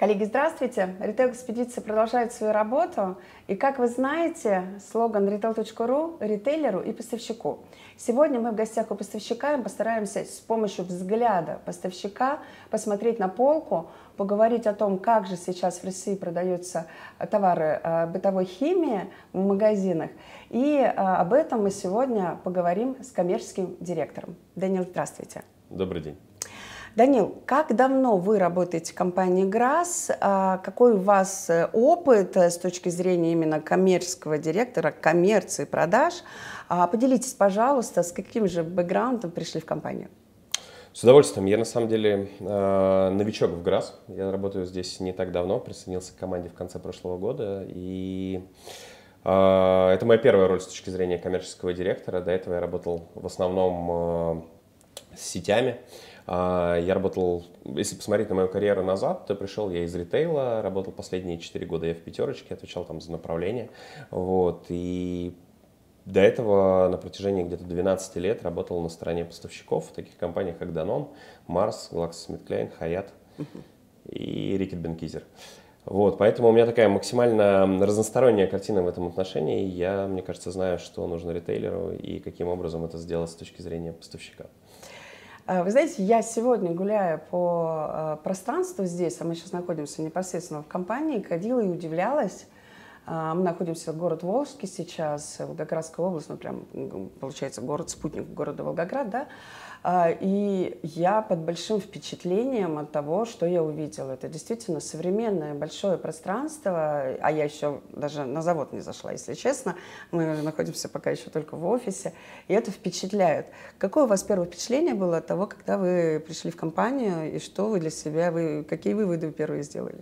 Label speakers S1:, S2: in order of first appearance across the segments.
S1: Коллеги, здравствуйте! Ритейл-экспедиция продолжает свою работу. И, как вы знаете, слоган retail.ru – ритейлеру и поставщику. Сегодня мы в гостях у поставщика и постараемся с помощью взгляда поставщика посмотреть на полку, поговорить о том, как же сейчас в России продаются товары э, бытовой химии в магазинах. И э, об этом мы сегодня поговорим с коммерческим директором. Данил, здравствуйте.
S2: Добрый день.
S1: Данил, как давно вы работаете в компании ГРАС? А какой у вас э, опыт э, с точки зрения именно коммерческого директора, коммерции, продаж? А поделитесь, пожалуйста, с каким же бэкграундом пришли в компанию?
S2: С удовольствием. Я на самом деле э, новичок в ГРАС. Я работаю здесь не так давно, присоединился к команде в конце прошлого года. И это моя первая роль с точки зрения коммерческого директора. До этого я работал в основном с сетями. Я работал, если посмотреть на мою карьеру назад, то пришел я из ритейла, работал последние 4 года я в пятерочке, отвечал там за направление. Вот, и до этого на протяжении где-то 12 лет работал на стороне поставщиков в таких компаниях, как Danone, Mars, GlaxoSmithKline, Hayat и Рикет Бенкизер. Вот, поэтому у меня такая максимально разносторонняя картина в этом отношении. Я, мне кажется, знаю, что нужно ритейлеру и каким образом это сделать с точки зрения поставщика.
S1: А, вы знаете, я сегодня, гуляя по а, пространству здесь, а мы сейчас находимся непосредственно в компании, ходила и удивлялась. А, мы находимся в город Волжский сейчас, Волгоградская область, ну прям, получается, город-спутник города Волгоград, да, а, и я под большим впечатлением от того, что я увидела. Это действительно современное большое пространство, а я еще даже на завод не зашла, если честно. Мы находимся пока еще только в офисе, и это впечатляет. Какое у вас первое впечатление было от того, когда вы пришли в компанию, и что вы для себя, вы, какие выводы первые сделали?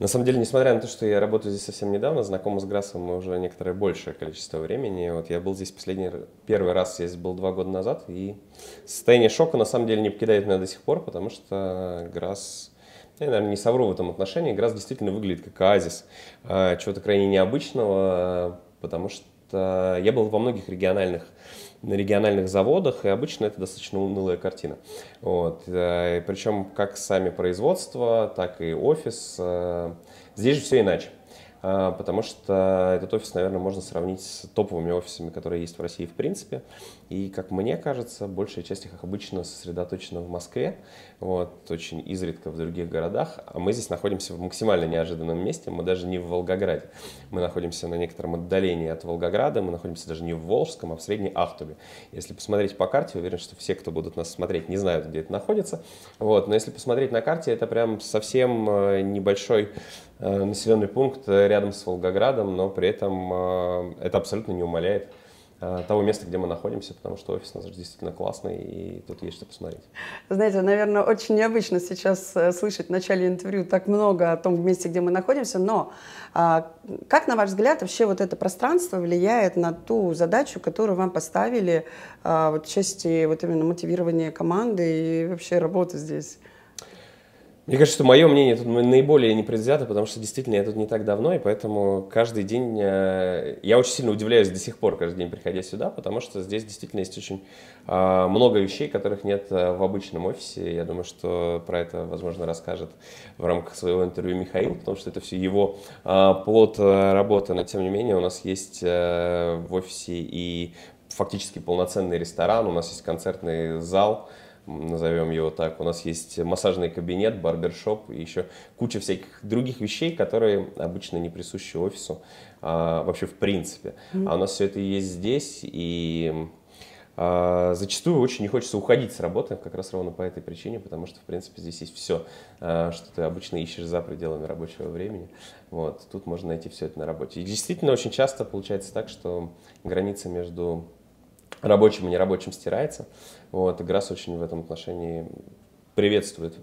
S2: На самом деле, несмотря на то, что я работаю здесь совсем недавно, знаком с Грасом уже некоторое большее количество времени. Вот я был здесь последний, первый раз здесь был два года назад, и состояние шока на самом деле не покидает меня до сих пор, потому что Грас, я, наверное, не совру в этом отношении, Грас действительно выглядит как оазис а, чего-то крайне необычного, потому что я был во многих региональных на региональных заводах, и обычно это достаточно унылая картина. Вот. Э, Причем как сами производства, так и офис. Э, здесь же все иначе. А, потому что этот офис, наверное, можно сравнить с топовыми офисами, которые есть в России в принципе. И, как мне кажется, большая часть их обычно сосредоточена в Москве, вот, очень изредка в других городах. А мы здесь находимся в максимально неожиданном месте, мы даже не в Волгограде. Мы находимся на некотором отдалении от Волгограда, мы находимся даже не в Волжском, а в Средней Ахтубе. Если посмотреть по карте, уверен, что все, кто будут нас смотреть, не знают, где это находится. Вот, но если посмотреть на карте, это прям совсем э, небольшой Э, населенный пункт рядом с Волгоградом, но при этом э, это абсолютно не умаляет э, того места, где мы находимся, потому что офис у нас действительно классный, и тут есть что посмотреть.
S1: Знаете, наверное, очень необычно сейчас слышать в начале интервью так много о том месте, где мы находимся, но а, как, на ваш взгляд, вообще вот это пространство влияет на ту задачу, которую вам поставили а, вот в части вот именно мотивирования команды и вообще работы здесь?
S2: Мне кажется, что мое мнение тут наиболее непредвзято, потому что действительно я тут не так давно, и поэтому каждый день э, я очень сильно удивляюсь до сих пор, каждый день приходя сюда, потому что здесь действительно есть очень э, много вещей, которых нет э, в обычном офисе. Я думаю, что про это, возможно, расскажет в рамках своего интервью Михаил, потому что это все его плод работы, но тем не менее у нас есть в офисе и фактически полноценный ресторан, у нас есть концертный зал, назовем его так. У нас есть массажный кабинет, барбершоп и еще куча всяких других вещей, которые обычно не присущи офису а, вообще в принципе. Mm-hmm. А у нас все это есть здесь, и а, зачастую очень не хочется уходить с работы, как раз ровно по этой причине, потому что, в принципе, здесь есть все, а, что ты обычно ищешь за пределами рабочего времени. Вот, тут можно найти все это на работе. И действительно очень часто получается так, что граница между рабочим и нерабочим стирается. Вот, и Грасс очень в этом отношении приветствует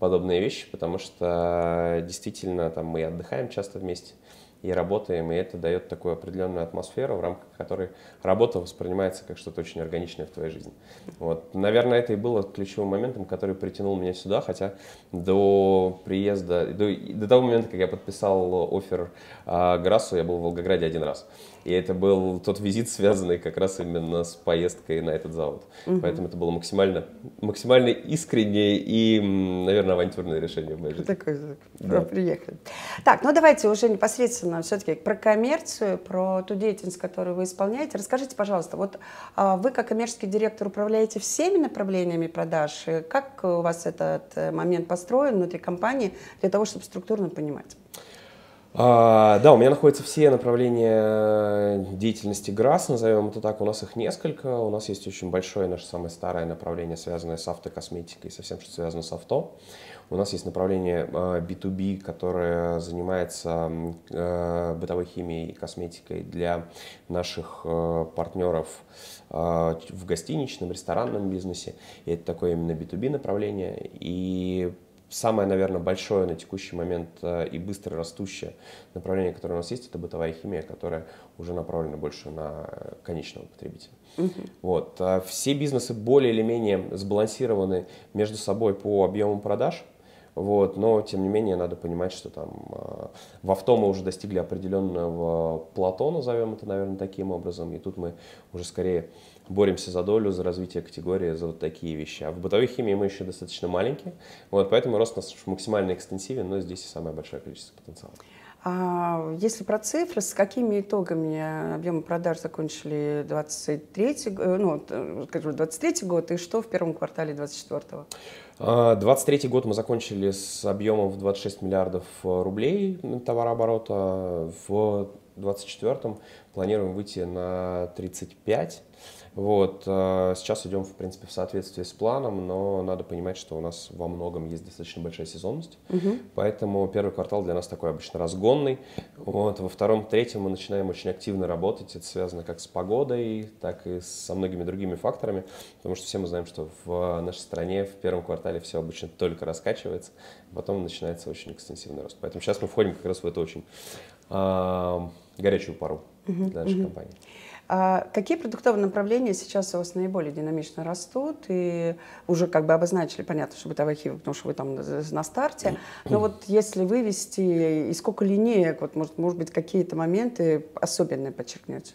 S2: подобные вещи, потому что действительно там мы отдыхаем часто вместе и работаем, и это дает такую определенную атмосферу, в рамках который работа воспринимается как что-то очень органичное в твоей жизни. Вот. Наверное, это и было ключевым моментом, который притянул меня сюда, хотя до приезда, до, до того момента, как я подписал офер а, Грасу, я был в Волгограде один раз. И это был тот визит, связанный как раз именно с поездкой на этот завод. Угу. Поэтому это было максимально, максимально искреннее и, наверное, авантюрное решение в моей жизни.
S1: Такой, да. приехали. Так, ну давайте уже непосредственно все-таки про коммерцию, про ту деятельность, которую вы исполняете. Расскажите, пожалуйста, вот а, вы как коммерческий директор управляете всеми направлениями продаж? Как у вас этот э, момент построен внутри компании для того, чтобы структурно понимать?
S2: А, да, у меня находятся все направления деятельности ГРАС, назовем это так. У нас их несколько. У нас есть очень большое, наше самое старое направление, связанное с автокосметикой, со всем, что связано с авто. У нас есть направление B2B, а, которое занимается а, бытовой химией и косметикой для наших партнеров в гостиничном, ресторанном бизнесе. И это такое именно B2B направление. И самое, наверное, большое на текущий момент э, и быстро растущее направление, которое у нас есть, это бытовая химия, которая уже направлена больше на конечного потребителя. Угу. Вот. А все бизнесы более или менее сбалансированы между собой по объемам продаж. Вот, но, тем не менее, надо понимать, что там э, в авто мы уже достигли определенного плато, назовем это, наверное, таким образом, и тут мы уже скорее боремся за долю, за развитие категории, за вот такие вещи. А в бытовой химии мы еще достаточно маленькие, вот, поэтому рост у нас максимально экстенсивен, но здесь и самое большое количество потенциала.
S1: А если про цифры, с какими итогами объемы продаж закончили 23, э, ну, э, скажу, 23 год и что в первом квартале 24
S2: 23 год мы закончили с объемом в 26 миллиардов рублей товарооборота. В 24 планируем выйти на 35. Вот. Э, сейчас идем, в принципе, в соответствии с планом, но надо понимать, что у нас во многом есть достаточно большая сезонность, угу. поэтому первый квартал для нас такой обычно разгонный. Вот. Во втором, третьем мы начинаем очень активно работать. Это связано как с погодой, так и со многими другими факторами, потому что все мы знаем, что в нашей стране в первом квартале все обычно только раскачивается, потом начинается очень экстенсивный рост. Поэтому сейчас мы входим как раз в эту очень э, горячую пару для нашей угу. компании.
S1: А какие продуктовые направления сейчас у вас наиболее динамично растут? И уже как бы обозначили, понятно, что бытовая химия, потому что вы там на старте. Но вот если вывести, и сколько линеек, вот может, может быть какие-то моменты особенные подчеркнете?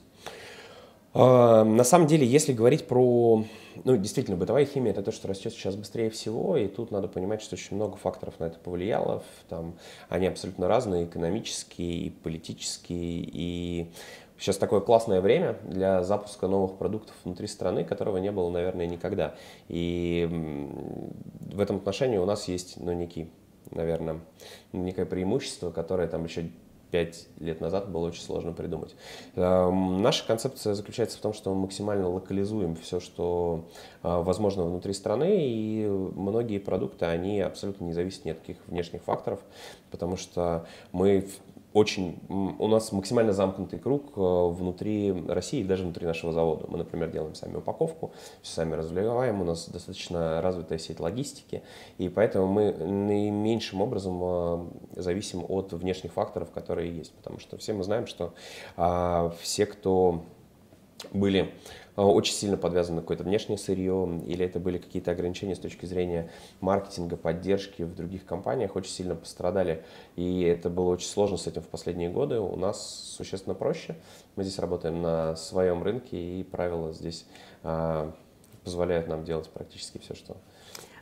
S2: А, на самом деле, если говорить про, ну, действительно, бытовая химия это то, что растет сейчас быстрее всего, и тут надо понимать, что очень много факторов на это повлияло. Там они абсолютно разные, экономические, и политические, и Сейчас такое классное время для запуска новых продуктов внутри страны, которого не было, наверное, никогда. И в этом отношении у нас есть, ну, некий, наверное, некое преимущество, которое там еще пять лет назад было очень сложно придумать. Эм, наша концепция заключается в том, что мы максимально локализуем все, что э, возможно внутри страны, и многие продукты, они абсолютно не зависят ни от каких внешних факторов, потому что мы очень, у нас максимально замкнутый круг э, внутри России, даже внутри нашего завода. Мы, например, делаем сами упаковку, все сами разливаем, у нас достаточно развитая сеть логистики, и поэтому мы наименьшим образом э, зависим от внешних факторов, которые есть, потому что все мы знаем, что а, все, кто были очень сильно подвязано какое-то внешнее сырье, или это были какие-то ограничения с точки зрения маркетинга, поддержки в других компаниях, очень сильно пострадали. И это было очень сложно с этим в последние годы. У нас существенно проще. Мы здесь работаем на своем рынке, и правила здесь а, позволяют нам делать практически все, что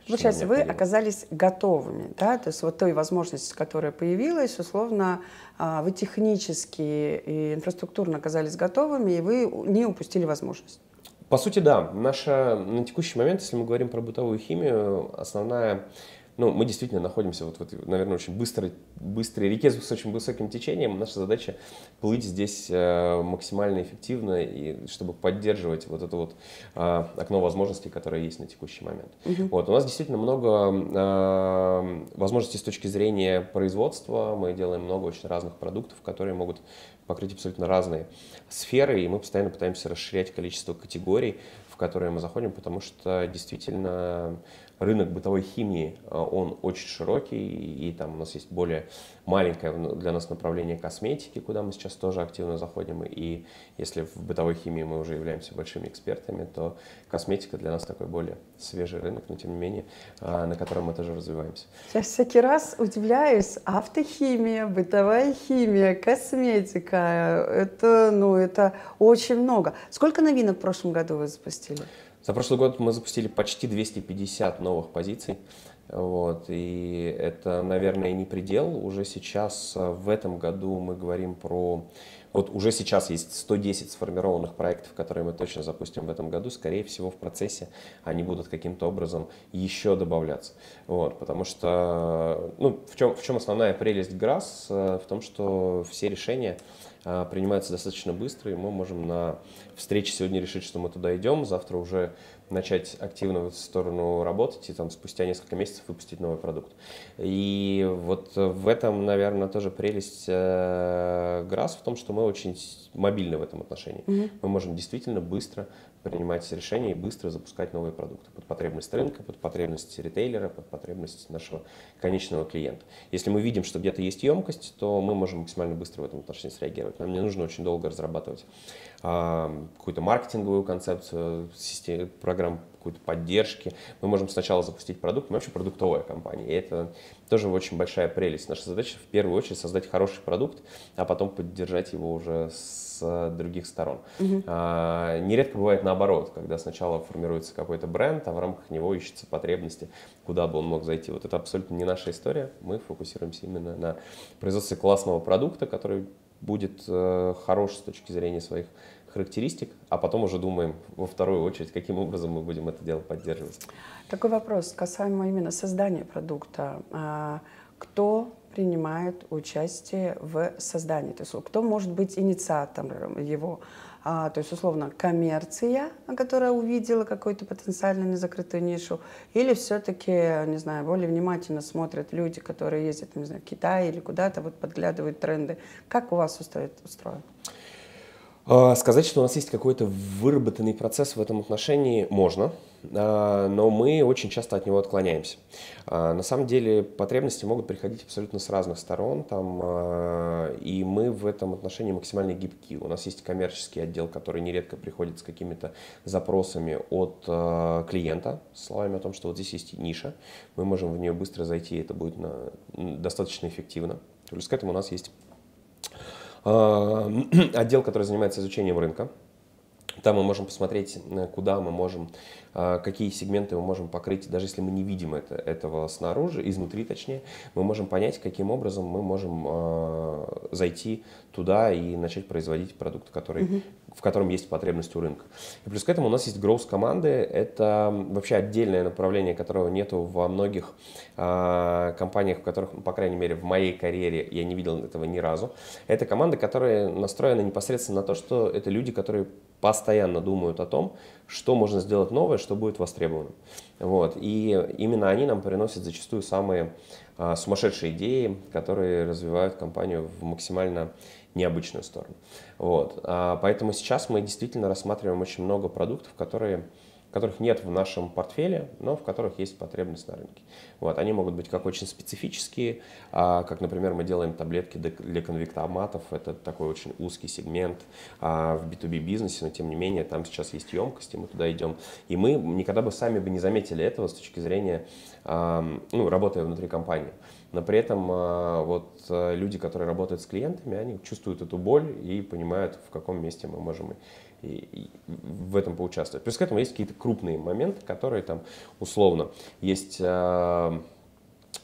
S1: Получается, вы оказались готовыми, да, то есть вот той возможности, которая появилась, условно, а, вы технически и инфраструктурно оказались готовыми, и вы не упустили возможность.
S2: По сути, да. Наша на текущий момент, если мы говорим про бытовую химию, основная ну, мы действительно находимся вот в этой, наверное, очень быстрой, быстрой реке с очень высоким течением. Наша задача плыть здесь э, максимально эффективно, и чтобы поддерживать вот это вот э, окно возможностей, которое есть на текущий момент. Угу. Вот, у нас действительно много э, возможностей с точки зрения производства. Мы делаем много очень разных продуктов, которые могут покрыть абсолютно разные сферы, и мы постоянно пытаемся расширять количество категорий, в которые мы заходим, потому что действительно рынок бытовой химии, а, он очень широкий, и там у нас есть более маленькое для нас направление косметики, куда мы сейчас тоже активно заходим, и если в бытовой химии мы уже являемся большими экспертами, то косметика для нас такой более свежий рынок, но тем не менее, а, на котором мы тоже развиваемся.
S1: Я всякий раз удивляюсь, автохимия, бытовая химия, косметика, это, ну, это очень много. Сколько новинок в прошлом году вы запустили?
S2: За прошлый год мы запустили почти 250 новых позиций. Вот, и это, наверное, не предел. Уже сейчас, э, в этом году мы говорим про... Вот уже сейчас есть 110 сформированных проектов, которые мы точно запустим в этом году. Скорее всего, в процессе они будут каким-то образом еще добавляться. Вот, потому что, ну, в чем, в чем основная прелесть ГРАС? Э, в том, что все решения а, принимается достаточно быстро, и мы можем на встрече сегодня решить, что мы туда идем, завтра уже начать активно в эту сторону работать и там спустя несколько месяцев выпустить новый продукт. И вот в этом, наверное, тоже прелесть э, ГРАС в том, что мы очень мобильны в этом отношении. Mm-hmm. Мы можем действительно быстро принимать решения и быстро запускать новые продукты под потребность рынка, под потребность ритейлера, под потребность нашего конечного клиента. Если мы видим, что где-то есть емкость, то мы можем максимально быстро в этом отношении среагировать. Нам не нужно очень долго разрабатывать а, какую-то маркетинговую концепцию, систем, программ какой-то поддержки. Мы можем сначала запустить продукт, мы вообще продуктовая компания, и это тоже очень большая прелесть. Наша задача в первую очередь создать хороший продукт, а потом поддержать его уже с других сторон. Угу. А, нередко бывает наоборот, когда сначала формируется какой-то бренд, а в рамках него ищутся потребности, куда бы он мог зайти. Вот это абсолютно не наша история. Мы фокусируемся именно на производстве классного продукта, который будет э, хорош с точки зрения своих характеристик, а потом уже думаем во вторую очередь, каким образом мы будем это дело поддерживать.
S1: Такой вопрос касаемо именно создания продукта. А, кто принимает участие в создании? То есть кто может быть инициатором его? А, то есть, условно, коммерция, которая увидела какую-то потенциально незакрытую нишу, или все-таки, не знаю, более внимательно смотрят люди, которые ездят, не знаю, в Китай или куда-то, вот подглядывают тренды. Как у вас устроен?
S2: А, сказать, что у нас есть какой-то выработанный процесс в этом отношении, можно, а, но мы очень часто от него отклоняемся. А, на самом деле потребности могут приходить абсолютно с разных сторон, там, и мы в этом отношении максимально гибки. У нас есть коммерческий отдел, который нередко приходит с какими-то запросами от клиента, с словами о том, что вот здесь есть ниша, мы можем в нее быстро зайти, и это будет на, достаточно эффективно. Плюс к этому у нас есть отдел, который занимается изучением рынка. Там мы можем посмотреть, э, куда мы можем, а, какие сегменты мы можем покрыть, даже если мы не видим это, этого снаружи, изнутри точнее, мы можем понять, каким образом мы можем а, зайти туда и начать производить продукт, который, угу. в котором есть потребность у рынка. И плюс к этому у нас есть growth команды, это вообще отдельное направление, которого нету во многих компаниях, в которых, по крайней мере, в моей карьере я не видел этого ни разу. Это команды, которые настроены непосредственно на то, что это люди, которые постоянно думают о том, что можно сделать новое, что будет востребовано. Вот. И именно они нам приносят зачастую самые а, сумасшедшие идеи, которые развивают компанию в максимально необычную сторону. Вот. А, поэтому сейчас мы действительно рассматриваем очень много продуктов, которые которых нет в нашем портфеле, но в которых есть потребность на рынке. Вот, они могут быть как очень специфические, а, как, например, мы делаем таблетки для конвектоматов, это такой очень узкий сегмент а, в B2B бизнесе, но тем не менее там сейчас есть емкость, и мы туда идем. И мы никогда бы сами бы не заметили этого с точки зрения, ну, работая внутри компании. Но при этом а, вот а, люди, которые работают с клиентами, они чувствуют эту боль и понимают, в каком месте мы можем и, и в этом поучаствовать. Плюс к этому есть какие-то крупные моменты, которые там условно есть а,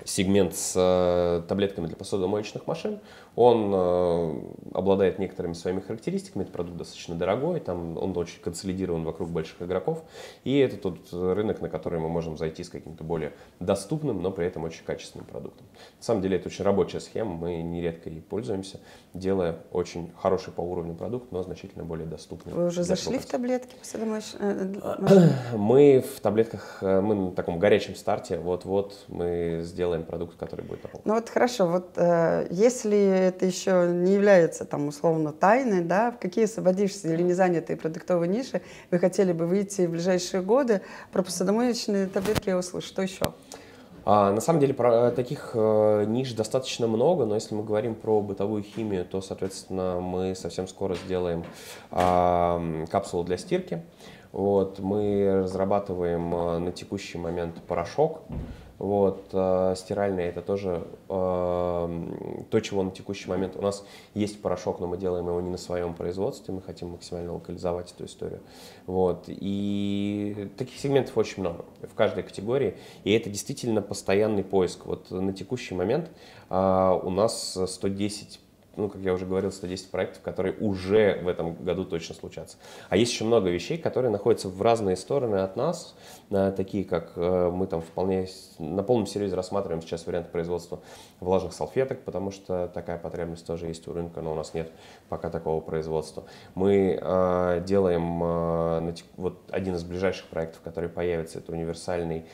S2: сегмент с таблетками для посудомоечных машин. Он э, обладает некоторыми своими характеристиками. Это продукт достаточно дорогой, там он очень консолидирован вокруг больших игроков. И это тот рынок, на который мы можем зайти с каким-то более доступным, но при этом очень качественным продуктом. На самом деле это очень рабочая схема, мы нередко ей пользуемся, делая очень хороший по уровню продукт, но значительно более доступный.
S1: Вы уже зашли в таблетки посудомоечные?
S2: Э, мы в таблетках, э, мы на таком горячем старте, вот-вот мы сделаем продукт, который будет
S1: Ну вот хорошо, вот э, если это еще не является там условно тайной, да, в какие освободившиеся или не занятые продуктовые ниши вы хотели бы выйти в ближайшие годы? Про посудомоечные таблетки я услышу. Что еще?
S2: А, на самом деле про, таких э, ниш достаточно много, но если мы говорим про бытовую химию, то, соответственно, мы совсем скоро сделаем э, капсулу для стирки. Вот, мы разрабатываем э, на текущий момент порошок, вот, э, стиральные это тоже э, то, чего на текущий момент у нас есть порошок, но мы делаем его не на своем производстве, мы хотим максимально локализовать эту историю. Вот, и таких сегментов очень много в каждой категории, и это действительно постоянный поиск. Вот на текущий момент э, у нас 110 ну, как я уже говорил, 110 проектов, которые уже в этом году точно случатся. А есть еще много вещей, которые находятся в разные стороны от нас, э, такие как э, мы там вполне на полном серьезе рассматриваем сейчас вариант производства влажных салфеток, потому что такая потребность тоже есть у рынка, но у нас нет пока такого производства. Мы э, делаем вот один из ближайших проектов, который появится, это универсальный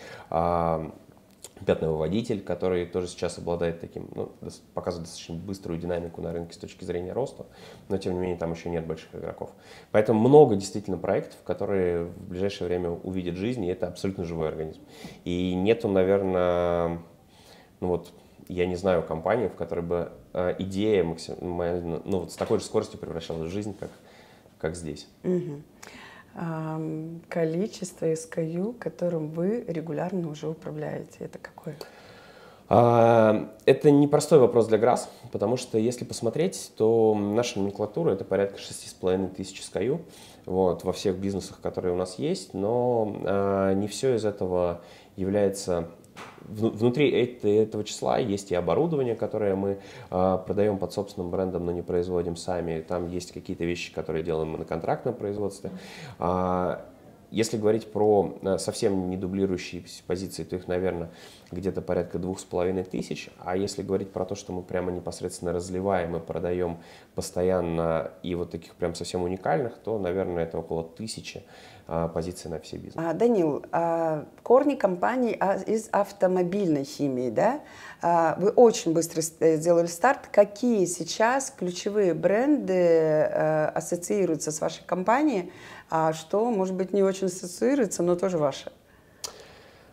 S2: пятновыводитель, который тоже сейчас обладает таким, ну, показывает достаточно быструю динамику на рынке с точки зрения роста, но тем не менее там еще нет больших игроков. Поэтому много действительно проектов, которые в ближайшее время увидят жизнь, и это абсолютно живой организм. И нету, наверное, ну вот, я не знаю компании, в которой бы э, идея максимально, ну вот с такой же скоростью превращалась в жизнь, как, как здесь.
S1: Угу количество SKU, которым вы регулярно уже управляете? Это какое?
S2: А, это непростой вопрос для ГРАС, потому что если посмотреть, то наша номенклатура это порядка 6,5 тысяч SKU вот, во всех бизнесах, которые у нас есть, но а, не все из этого является внутри этого числа есть и оборудование, которое мы э, продаем под собственным брендом, но не производим сами. Там есть какие-то вещи, которые делаем мы на контрактном производстве. А, если говорить про э, совсем не дублирующие позиции, то их, наверное, где-то порядка двух с половиной тысяч. А если говорить про то, что мы прямо непосредственно разливаем и продаем постоянно и вот таких прям совсем уникальных, то, наверное, это около тысячи а, позиций на все бизнесы.
S1: А, Данил, а, корни компании а, из автомобильной химии, да? А, вы очень быстро э, сделали старт. Какие сейчас ключевые бренды а, ассоциируются с вашей компанией? а что, может быть, не очень ассоциируется, но тоже ваше?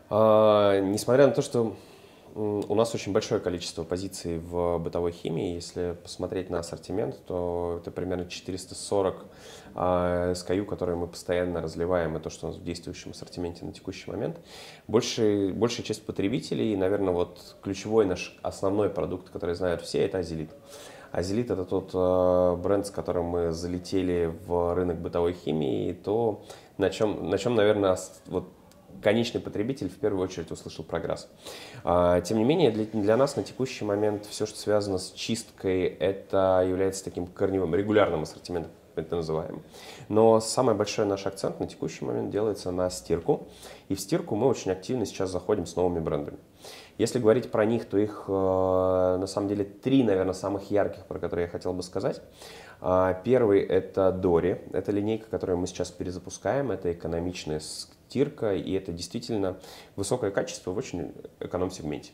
S2: А, несмотря на то, что у нас очень большое количество позиций в бытовой химии. Если посмотреть на ассортимент, то это примерно 440 а, SKU, которые мы постоянно разливаем, и то, что у нас в действующем ассортименте на текущий момент. Большая, большая часть потребителей, наверное, вот ключевой наш основной продукт, который знают все, это азелит. Азелит это тот э, бренд, с которым мы залетели в рынок бытовой химии, и то, на чем, на чем наверное, вот конечный потребитель в первую очередь услышал прогресс. А, тем не менее, для, для нас на текущий момент все, что связано с чисткой, это является таким корневым, регулярным ассортиментом, это называем. Но самый большой наш акцент на текущий момент делается на стирку. И в стирку мы очень активно сейчас заходим с новыми брендами. Если говорить про них, то их э, на самом деле три, наверное, самых ярких, про которые я хотел бы сказать. А, первый это Дори, это линейка, которую мы сейчас перезапускаем, это экономичная стирка, и это действительно высокое качество в очень эконом-сегменте.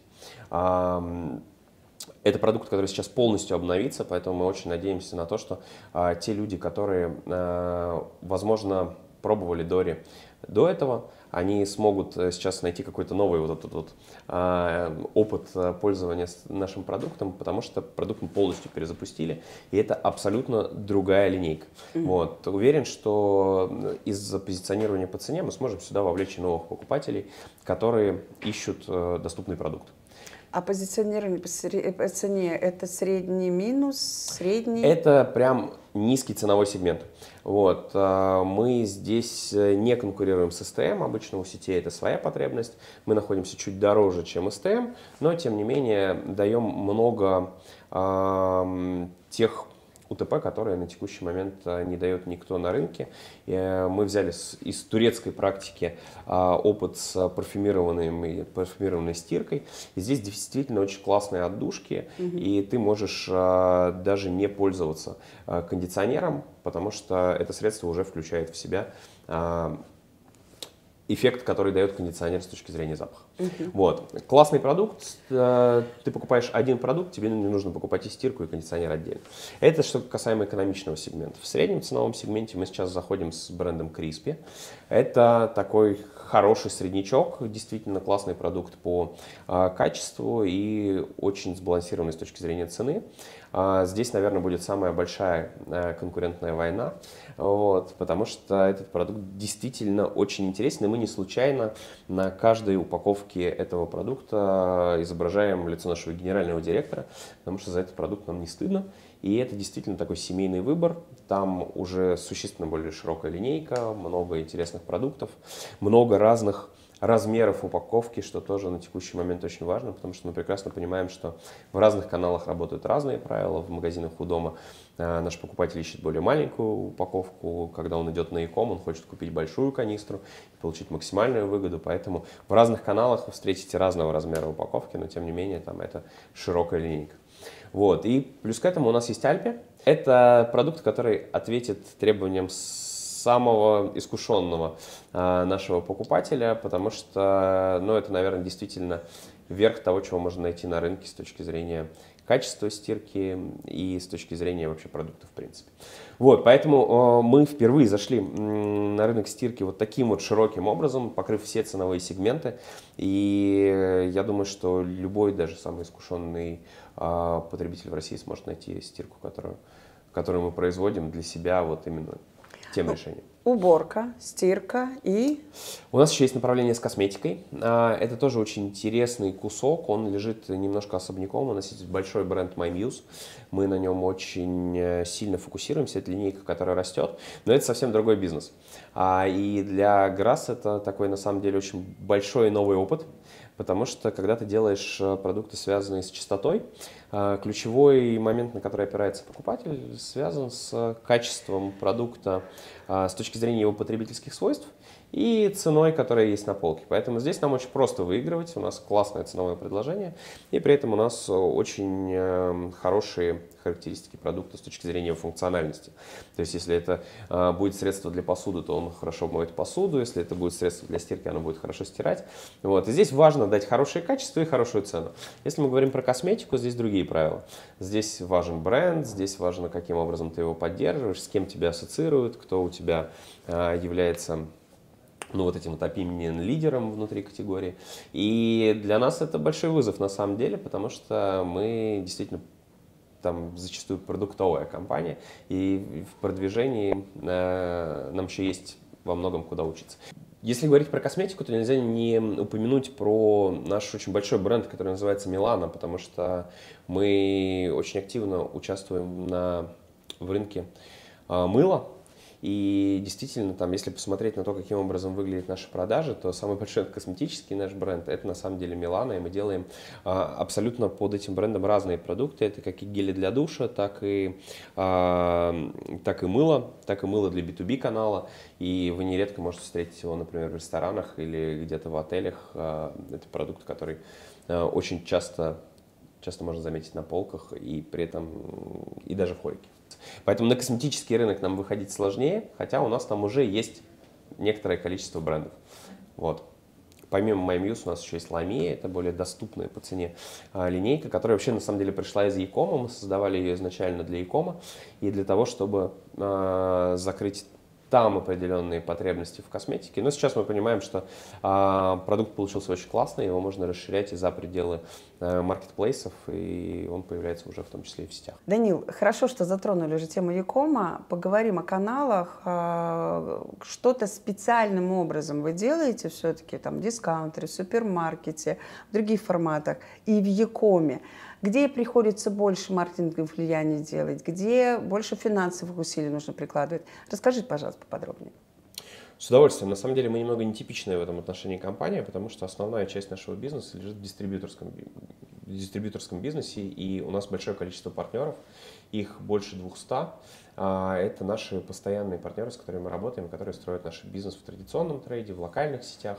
S2: Это продукт, который сейчас полностью обновится, поэтому мы очень надеемся на то, что а, те люди, которые, а, возможно, пробовали Дори до этого, они смогут э, сейчас найти какой-то новый вот этот вот а, опыт э, пользования нашим продуктом, потому что продукт мы полностью перезапустили, и это абсолютно другая линейка. Mm-hmm. Вот. Уверен, что из-за позиционирования по цене мы сможем сюда вовлечь новых покупателей, которые ищут э, доступный продукт.
S1: А позиционирование по цене это средний минус, средний?
S2: Это прям низкий ценовой сегмент. Вот. А, мы здесь э, не конкурируем с STM, обычно у сетей это своя потребность. Мы находимся чуть дороже, чем STM, но тем не менее даем много э, тех УТП, которые на текущий момент э, не дает никто на рынке. Э, мы взяли из турецкой практики а, опыт с парфюмированной, парфюмированной стиркой. И здесь действительно очень классные отдушки, угу. и ты можешь даже не пользоваться кондиционером, потому что это средство уже включает в себя эффект, который дает кондиционер с точки зрения запаха. Uh-huh. Вот. Классный продукт. Э, ты покупаешь один продукт, тебе не нужно покупать и стирку, и кондиционер отдельно. Это что касаемо экономичного сегмента. В среднем ценовом сегменте мы сейчас заходим с брендом Crispy. Это такой хороший среднячок, действительно классный продукт по а, качеству и очень сбалансированный с точки зрения цены. А, здесь, наверное, будет самая большая а, конкурентная война, вот, потому что этот продукт действительно очень интересный. И мы не случайно на каждой упаковке этого продукта изображаем лицо нашего генерального директора, потому что за этот продукт нам не стыдно. И это действительно такой семейный выбор. Там уже существенно более широкая линейка, много интересных продуктов, много разных размеров упаковки, что тоже на текущий момент очень важно, потому что мы прекрасно понимаем, что в разных каналах работают разные правила. В магазинах у дома э, наш покупатель ищет более маленькую упаковку, когда он идет на e-com, он хочет купить большую канистру и получить максимальную выгоду, поэтому в разных каналах вы встретите разного размера упаковки, но тем не менее там это широкая линейка. Вот. И плюс к этому у нас есть Альпи. Это продукт, который ответит требованиям самого искушенного э, нашего покупателя, потому что, ну, это, наверное, действительно верх того, чего можно найти на рынке с точки зрения качества стирки и с точки зрения вообще продукта в принципе. Вот, поэтому э, мы впервые зашли на рынок стирки вот таким вот широким образом, покрыв все ценовые сегменты. И я думаю, что любой, даже самый искушенный э, потребитель в России сможет найти стирку, которую, которую мы производим для себя вот именно тем ну, решением.
S1: Уборка, стирка и...
S2: У нас еще есть направление с косметикой. А, это тоже очень интересный кусок. Он лежит немножко особняком. У нас есть большой бренд MyMuse. Мы на нем очень э, сильно фокусируемся. Это линейка, которая растет. Но это совсем другой бизнес. А, и для Grass это такой, на самом деле, очень большой новый опыт. Потому что, когда ты делаешь э, продукты, связанные с чистотой, э, ключевой момент, на который опирается покупатель, связан с качеством продукта, с точки зрения его потребительских свойств и ценой, которая есть на полке. Поэтому здесь нам очень просто выигрывать, у нас классное ценовое предложение, и при этом у нас очень эм, хорошие характеристики продукта с точки зрения функциональности. То есть, если это э, будет средство для посуды, то он хорошо моет посуду, если это будет средство для стирки, оно будет хорошо стирать. Вот. И здесь важно дать хорошее качество и хорошую цену. Если мы говорим про косметику, здесь другие правила. Здесь важен бренд, здесь важно, каким образом ты его поддерживаешь, с кем тебя ассоциируют, кто у тебя э, является ну, вот этим вот opinion лидером внутри категории. И для нас это большой вызов на самом деле, потому что мы действительно там зачастую продуктовая компания, и в продвижении э, нам еще есть во многом куда учиться. Если говорить про косметику, то нельзя не упомянуть про наш очень большой бренд, который называется Милана, потому что мы очень активно участвуем на, в рынке э, мыла, и действительно, там, если посмотреть на то, каким образом выглядят наши продажи, то самый большой косметический наш бренд это на самом деле Милана, и мы делаем а, абсолютно под этим брендом разные продукты. Это как и гели для душа, так и, а, так и мыло, так и мыло для B2B канала. И вы нередко можете встретить его, например, в ресторанах или где-то в отелях. А, это продукт, который а, очень часто часто можно заметить на полках и при этом и даже в холике. Поэтому на косметический рынок нам выходить сложнее, хотя у нас там уже есть некоторое количество брендов. Вот. Помимо MyMuse у нас еще есть Lamia, это более доступная по цене а, линейка, которая вообще на самом деле пришла из Якома. Мы создавали ее изначально для Якома и для того, чтобы а, закрыть там определенные потребности в косметике. Но сейчас мы понимаем, что а, продукт получился очень классный, его можно расширять и за пределы маркетплейсов, и он появляется уже в том числе и в сетях.
S1: Данил, хорошо, что затронули уже тему Якома. Поговорим о каналах. А, что-то специальным образом вы делаете все-таки там в дискаунтере, в супермаркете, в других форматах и в Якоме где приходится больше маркетинговых влияний делать, где больше финансовых усилий нужно прикладывать. Расскажите, пожалуйста, поподробнее.
S2: С удовольствием. На самом деле мы немного нетипичная в этом отношении компания, потому что основная часть нашего бизнеса лежит в дистрибьюторском, в дистрибьюторском бизнесе, и у нас большое количество партнеров, их больше 200. А, это наши постоянные партнеры, с которыми мы работаем, которые строят наш бизнес в традиционном трейде, в локальных сетях,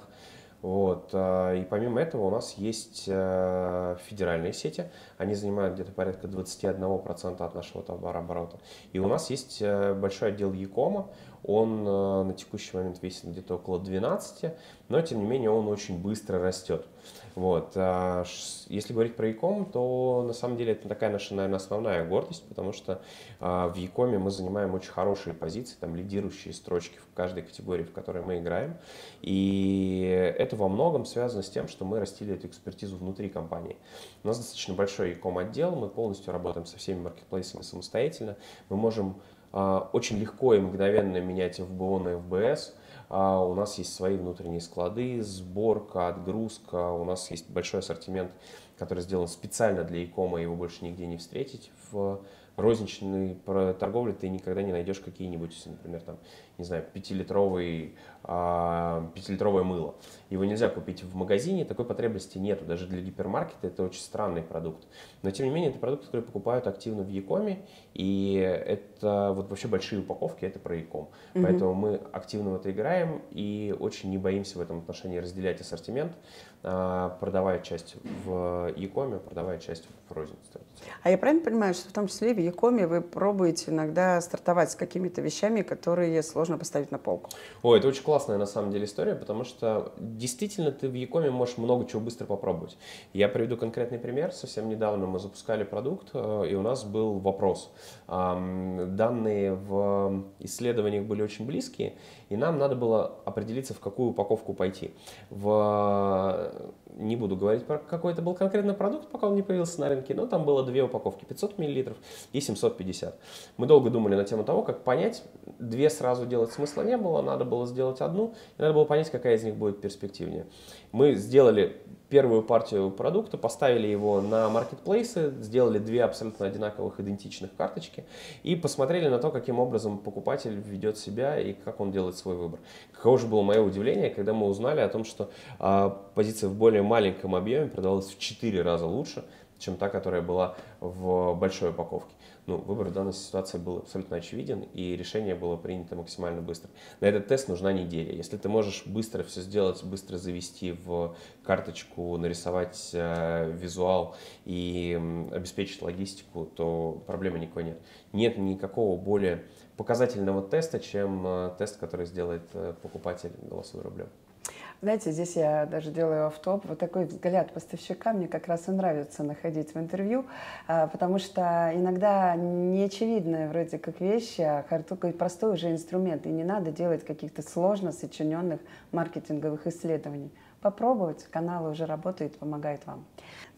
S2: вот. А, и помимо этого у нас есть э, федеральные сети. Они занимают где-то порядка 21% от нашего товарооборота. И у нас есть э, большой отдел Якома. Он э, на текущий момент весит где-то около 12, но тем не менее он очень быстро растет. Вот. А если говорить про Яком, то на самом деле это такая наша, наверное, основная гордость, потому что а, в Якоме мы занимаем очень хорошие позиции, там лидирующие строчки в каждой категории, в которой мы играем. И это во многом связано с тем, что мы растили эту экспертизу внутри компании. У нас достаточно большой Яком отдел, мы полностью работаем со всеми маркетплейсами самостоятельно. Мы можем очень легко и мгновенно менять FBO на FBS, а у нас есть свои внутренние склады, сборка, отгрузка. У нас есть большой ассортимент, который сделан специально для e-кома, его больше нигде не встретить. В розничной торговле ты никогда не найдешь какие-нибудь, например, там, не знаю, пятилитровый а, пятилитровое мыло. Его нельзя купить в магазине, такой потребности нету. Даже для гипермаркета это очень странный продукт. Но тем не менее, это продукт, который покупают активно в Якоме, и это вот вообще большие упаковки, это про Яком. Угу. Поэтому мы активно в это играем и очень не боимся в этом отношении разделять ассортимент, а, продавая часть в Якоме, продавая часть в рознице.
S1: А я правильно понимаю, что в том числе в Якоме вы пробуете иногда стартовать с какими-то вещами, которые сложно поставить на полку?
S2: О, это очень классная на самом деле история, потому что действительно ты в Якоме можешь много чего быстро попробовать. Я приведу конкретный пример. Совсем недавно мы запускали продукт, э, и у нас был вопрос. Данные в исследованиях были очень близкие, и нам надо было определиться, в какую упаковку пойти. В не буду говорить про какой это был конкретный продукт, пока он не появился на рынке, но там было две упаковки, 500 мл и 750. Мы долго думали на тему того, как понять, две сразу делать смысла не было, надо было сделать одну, и надо было понять, какая из них будет перспективнее. Мы сделали первую партию продукта, поставили его на маркетплейсы, сделали две абсолютно одинаковых идентичных карточки и посмотрели на то, каким образом покупатель ведет себя и как он делает свой выбор. Каково же было мое удивление, когда мы узнали о том, что а, позиция в более маленьком объеме продавалась в 4 раза лучше, чем та, которая была в большой упаковке ну, выбор в данной ситуации был абсолютно очевиден, и решение было принято максимально быстро. На этот тест нужна неделя. Если ты можешь быстро все сделать, быстро завести в карточку, нарисовать э, визуал и обеспечить логистику, то проблемы никакой нет. Нет никакого более показательного теста, чем э, тест, который сделает э, покупатель голосовым рублем.
S1: Знаете, здесь я даже делаю автоп. Вот такой взгляд поставщика мне как раз и нравится находить в интервью, а, потому что иногда неочевидная вроде как вещь, а такой простой уже инструмент, и не надо делать каких-то сложно сочиненных маркетинговых исследований попробовать. Канал уже работает, помогает вам.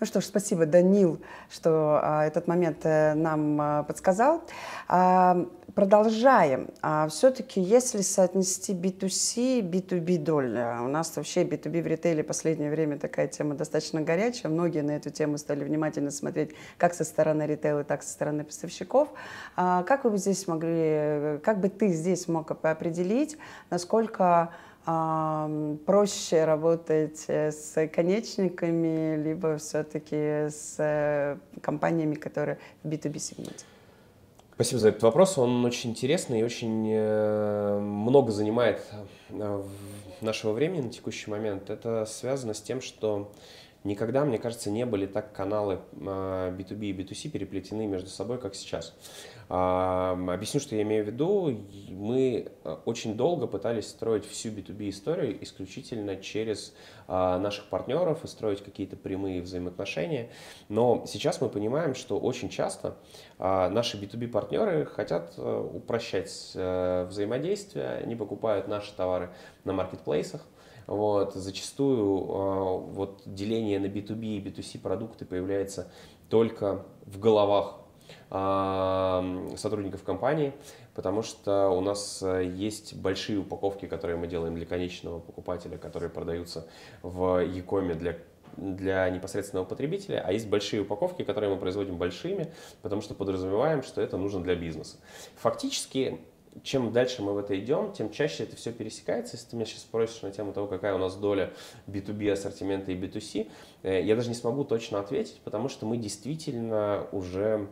S1: Ну что ж, спасибо, Данил, что а, этот момент а, нам а, подсказал. А, продолжаем. А, все-таки, если соотнести B2C, B2B доль, а, у нас вообще B2B в ритейле в последнее время такая тема достаточно горячая. Многие на эту тему стали внимательно смотреть как со стороны ритейла, так со стороны поставщиков. А, как вы здесь могли, как бы ты здесь мог определить, насколько проще работать э, с конечниками, либо все-таки с э, компаниями, которые в B2B сегменте?
S2: Спасибо за этот вопрос. Он очень интересный и очень э, много занимает нашего времени на текущий момент. Это связано с тем, что никогда, мне кажется, не были так каналы B2B и B2C переплетены между собой, как сейчас. Объясню, что я имею в виду. Мы э, очень долго пытались строить всю B2B историю исключительно через а, наших партнеров и строить какие-то прямые взаимоотношения. Но сейчас мы понимаем, что очень часто а, наши B2B партнеры хотят э, упрощать э, взаимодействие, они покупают наши товары на маркетплейсах, вот, зачастую вот, деление на B2B и B2C продукты появляется только в головах сотрудников компании, потому что у нас э, есть большие упаковки, которые мы делаем для конечного покупателя, которые продаются в Якоме для для непосредственного потребителя, а есть большие упаковки, которые мы производим большими, потому что подразумеваем, что это нужно для бизнеса. Фактически, чем дальше мы в это идем, тем чаще это все пересекается. Если ты меня сейчас спросишь на тему того, какая у нас доля B2B ассортимента и B2C, э, я даже не смогу точно ответить, потому что мы действительно уже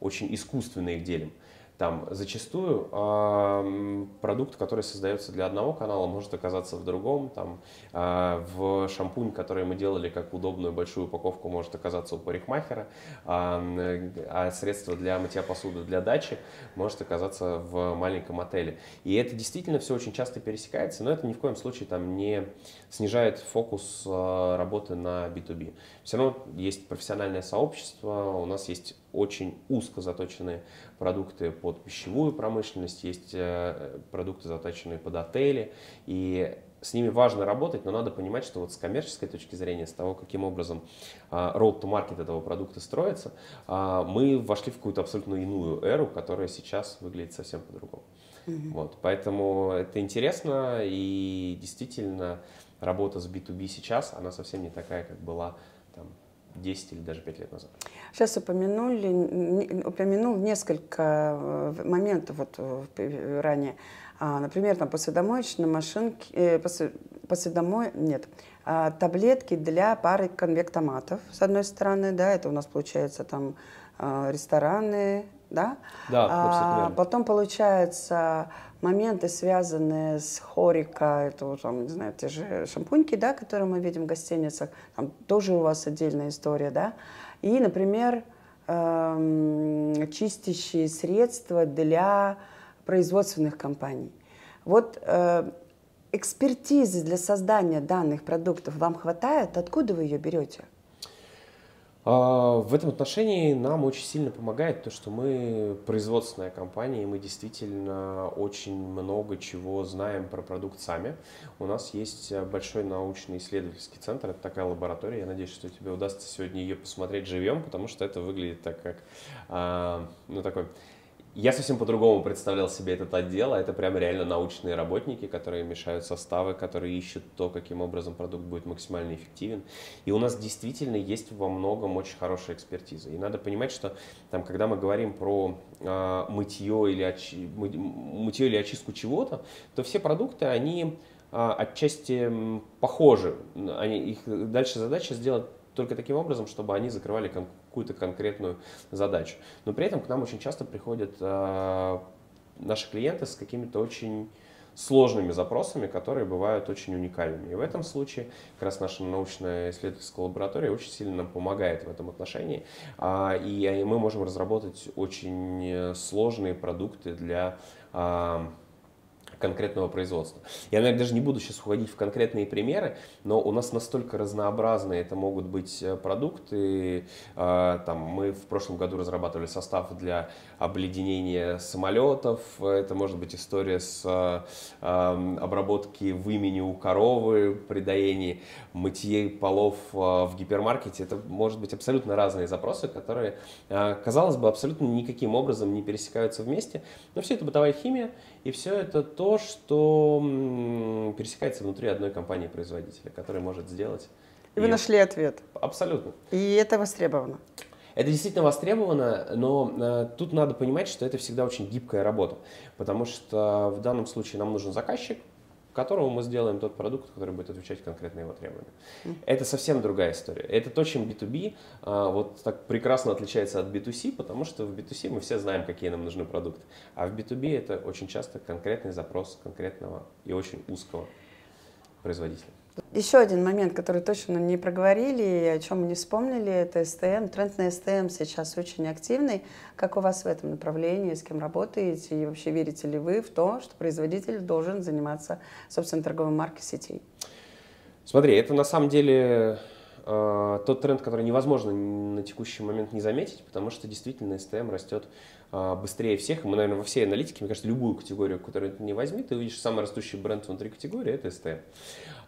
S2: очень искусственно их делим. Там зачастую э, продукт, который создается для одного канала, может оказаться в другом. Там, э, в шампунь, который мы делали как удобную большую упаковку, может оказаться у парикмахера, э, а средство для мытья посуды для дачи может оказаться в маленьком отеле. И это действительно все очень часто пересекается, но это ни в коем случае там не снижает фокус э, работы на B2B. Все равно есть профессиональное сообщество, у нас есть очень узко заточенные продукты под пищевую промышленность, есть э, продукты, заточенные под отели, и с ними важно работать, но надо понимать, что вот с коммерческой точки зрения, с того, каким образом uh, road to market этого продукта строится, uh, мы вошли в какую-то абсолютно иную эру, которая сейчас выглядит совсем по-другому. Mm-hmm. Вот, поэтому это интересно, и действительно работа с B2B сейчас, она совсем не такая, как была там, 10 или даже 5 лет назад.
S1: Сейчас упомянули, упомянул несколько э, моментов вот э, ранее. А, например, там посудомоечные машинки, э, посудомой, нет, а, таблетки для пары конвектоматов, с одной стороны, да, это у нас получается там рестораны, да?
S2: Да, а,
S1: Потом получается моменты, связанные с хорика, это там, не знаю, те же шампуньки, да, которые мы видим в гостиницах, там тоже у вас отдельная история, да. И, например, эм, чистящие средства для производственных компаний. Вот э, экспертизы для создания данных продуктов вам хватает? Откуда вы ее берете?
S2: А, в этом отношении нам очень сильно помогает то, что мы производственная компания, и мы действительно очень много чего знаем про продукт сами. У нас есть большой научный исследовательский центр, это такая лаборатория. Я надеюсь, что тебе удастся сегодня ее посмотреть живьем, потому что это выглядит так как а, ну, такой я совсем по-другому представлял себе этот отдел, а это прям реально научные работники, которые мешают составы, которые ищут то, каким образом продукт будет максимально эффективен. И у нас действительно есть во многом очень хорошая экспертиза. И надо понимать, что там, когда мы говорим про э, мытье, или очи, мытье или очистку чего-то, то все продукты, они э, отчасти похожи. Они, их дальше задача сделать только таким образом, чтобы они закрывали какую-то конкретную задачу. Но при этом к нам очень часто приходят э, наши клиенты с какими-то очень сложными запросами, которые бывают очень уникальными. И в этом случае как раз наша научная исследовательская лаборатория очень сильно нам помогает в этом отношении. А, и мы можем разработать очень сложные продукты для а, конкретного производства. Я, наверное, даже не буду сейчас уходить в конкретные примеры, но у нас настолько разнообразные это могут быть э, продукты. Э, там, мы в прошлом году разрабатывали состав для обледенения самолетов. Это может быть история с э, обработки вымени у коровы при доении, мытье полов в гипермаркете. Это может быть абсолютно разные запросы, которые, казалось бы, абсолютно никаким образом не пересекаются вместе. Но все это бытовая химия, и все это то, что пересекается внутри одной компании-производителя, которая может сделать.
S1: И вы нашли ответ.
S2: Абсолютно.
S1: И это востребовано.
S2: Это действительно востребовано, но э, тут надо понимать, что это всегда очень гибкая работа, потому что в данном случае нам нужен заказчик, которому мы сделаем тот продукт, который будет отвечать конкретно его требованиям. Это совсем другая история. Это то, чем B2B а, вот так прекрасно отличается от B2C, потому что в B2C мы все знаем, какие нам нужны продукты. А в B2B это очень часто конкретный запрос конкретного и очень узкого производителя.
S1: Еще один момент, который точно не проговорили и о чем мы не вспомнили, это СТМ. Тренд на СТМ сейчас очень активный. Как у вас в этом направлении, с кем работаете и вообще верите ли вы в то, что производитель должен заниматься, собственно, торговой маркой сетей?
S2: Смотри, это на самом деле э, тот тренд, который невозможно на текущий момент не заметить, потому что действительно СТМ растет быстрее всех. Мы, наверное, во всей аналитике, мне кажется, любую категорию, которую ты не возьми, ты увидишь самый растущий бренд внутри категории, это СТМ.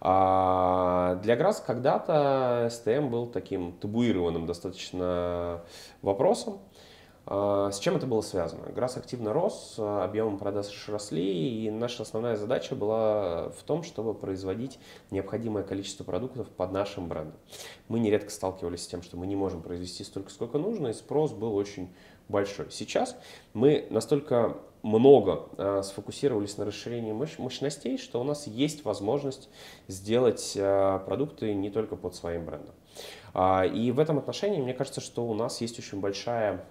S2: А для ГРАС когда-то STM был таким табуированным достаточно вопросом. А с чем это было связано? ГРАС активно рос, объемы продаж росли, и наша основная задача была в том, чтобы производить необходимое количество продуктов под нашим брендом. Мы нередко сталкивались с тем, что мы не можем произвести столько, сколько нужно, и спрос был очень большой. Сейчас мы настолько много э, сфокусировались на расширении мощ мощностей, что у нас есть возможность сделать э, продукты не только под своим брендом. А, и в этом отношении мне кажется, что у нас есть очень большая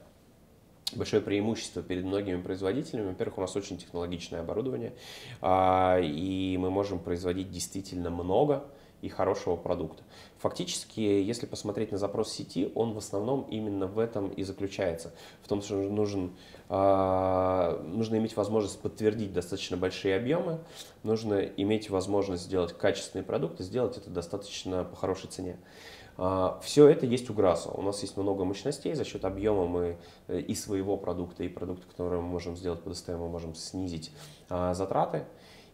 S2: большое преимущество перед многими производителями. Во-первых, у нас очень технологичное оборудование, а, и мы можем производить действительно много и хорошего продукта. Фактически, если посмотреть на запрос сети, он в основном именно в этом и заключается. В том, что нужен, э, нужно иметь возможность подтвердить достаточно большие объемы, нужно иметь возможность сделать качественный продукт и сделать это достаточно по хорошей цене. А, Все это есть у Граса. У нас есть много мощностей, за счет объема мы э, и своего продукта, и продукта, который мы можем сделать по ДСТ, мы можем снизить а, затраты.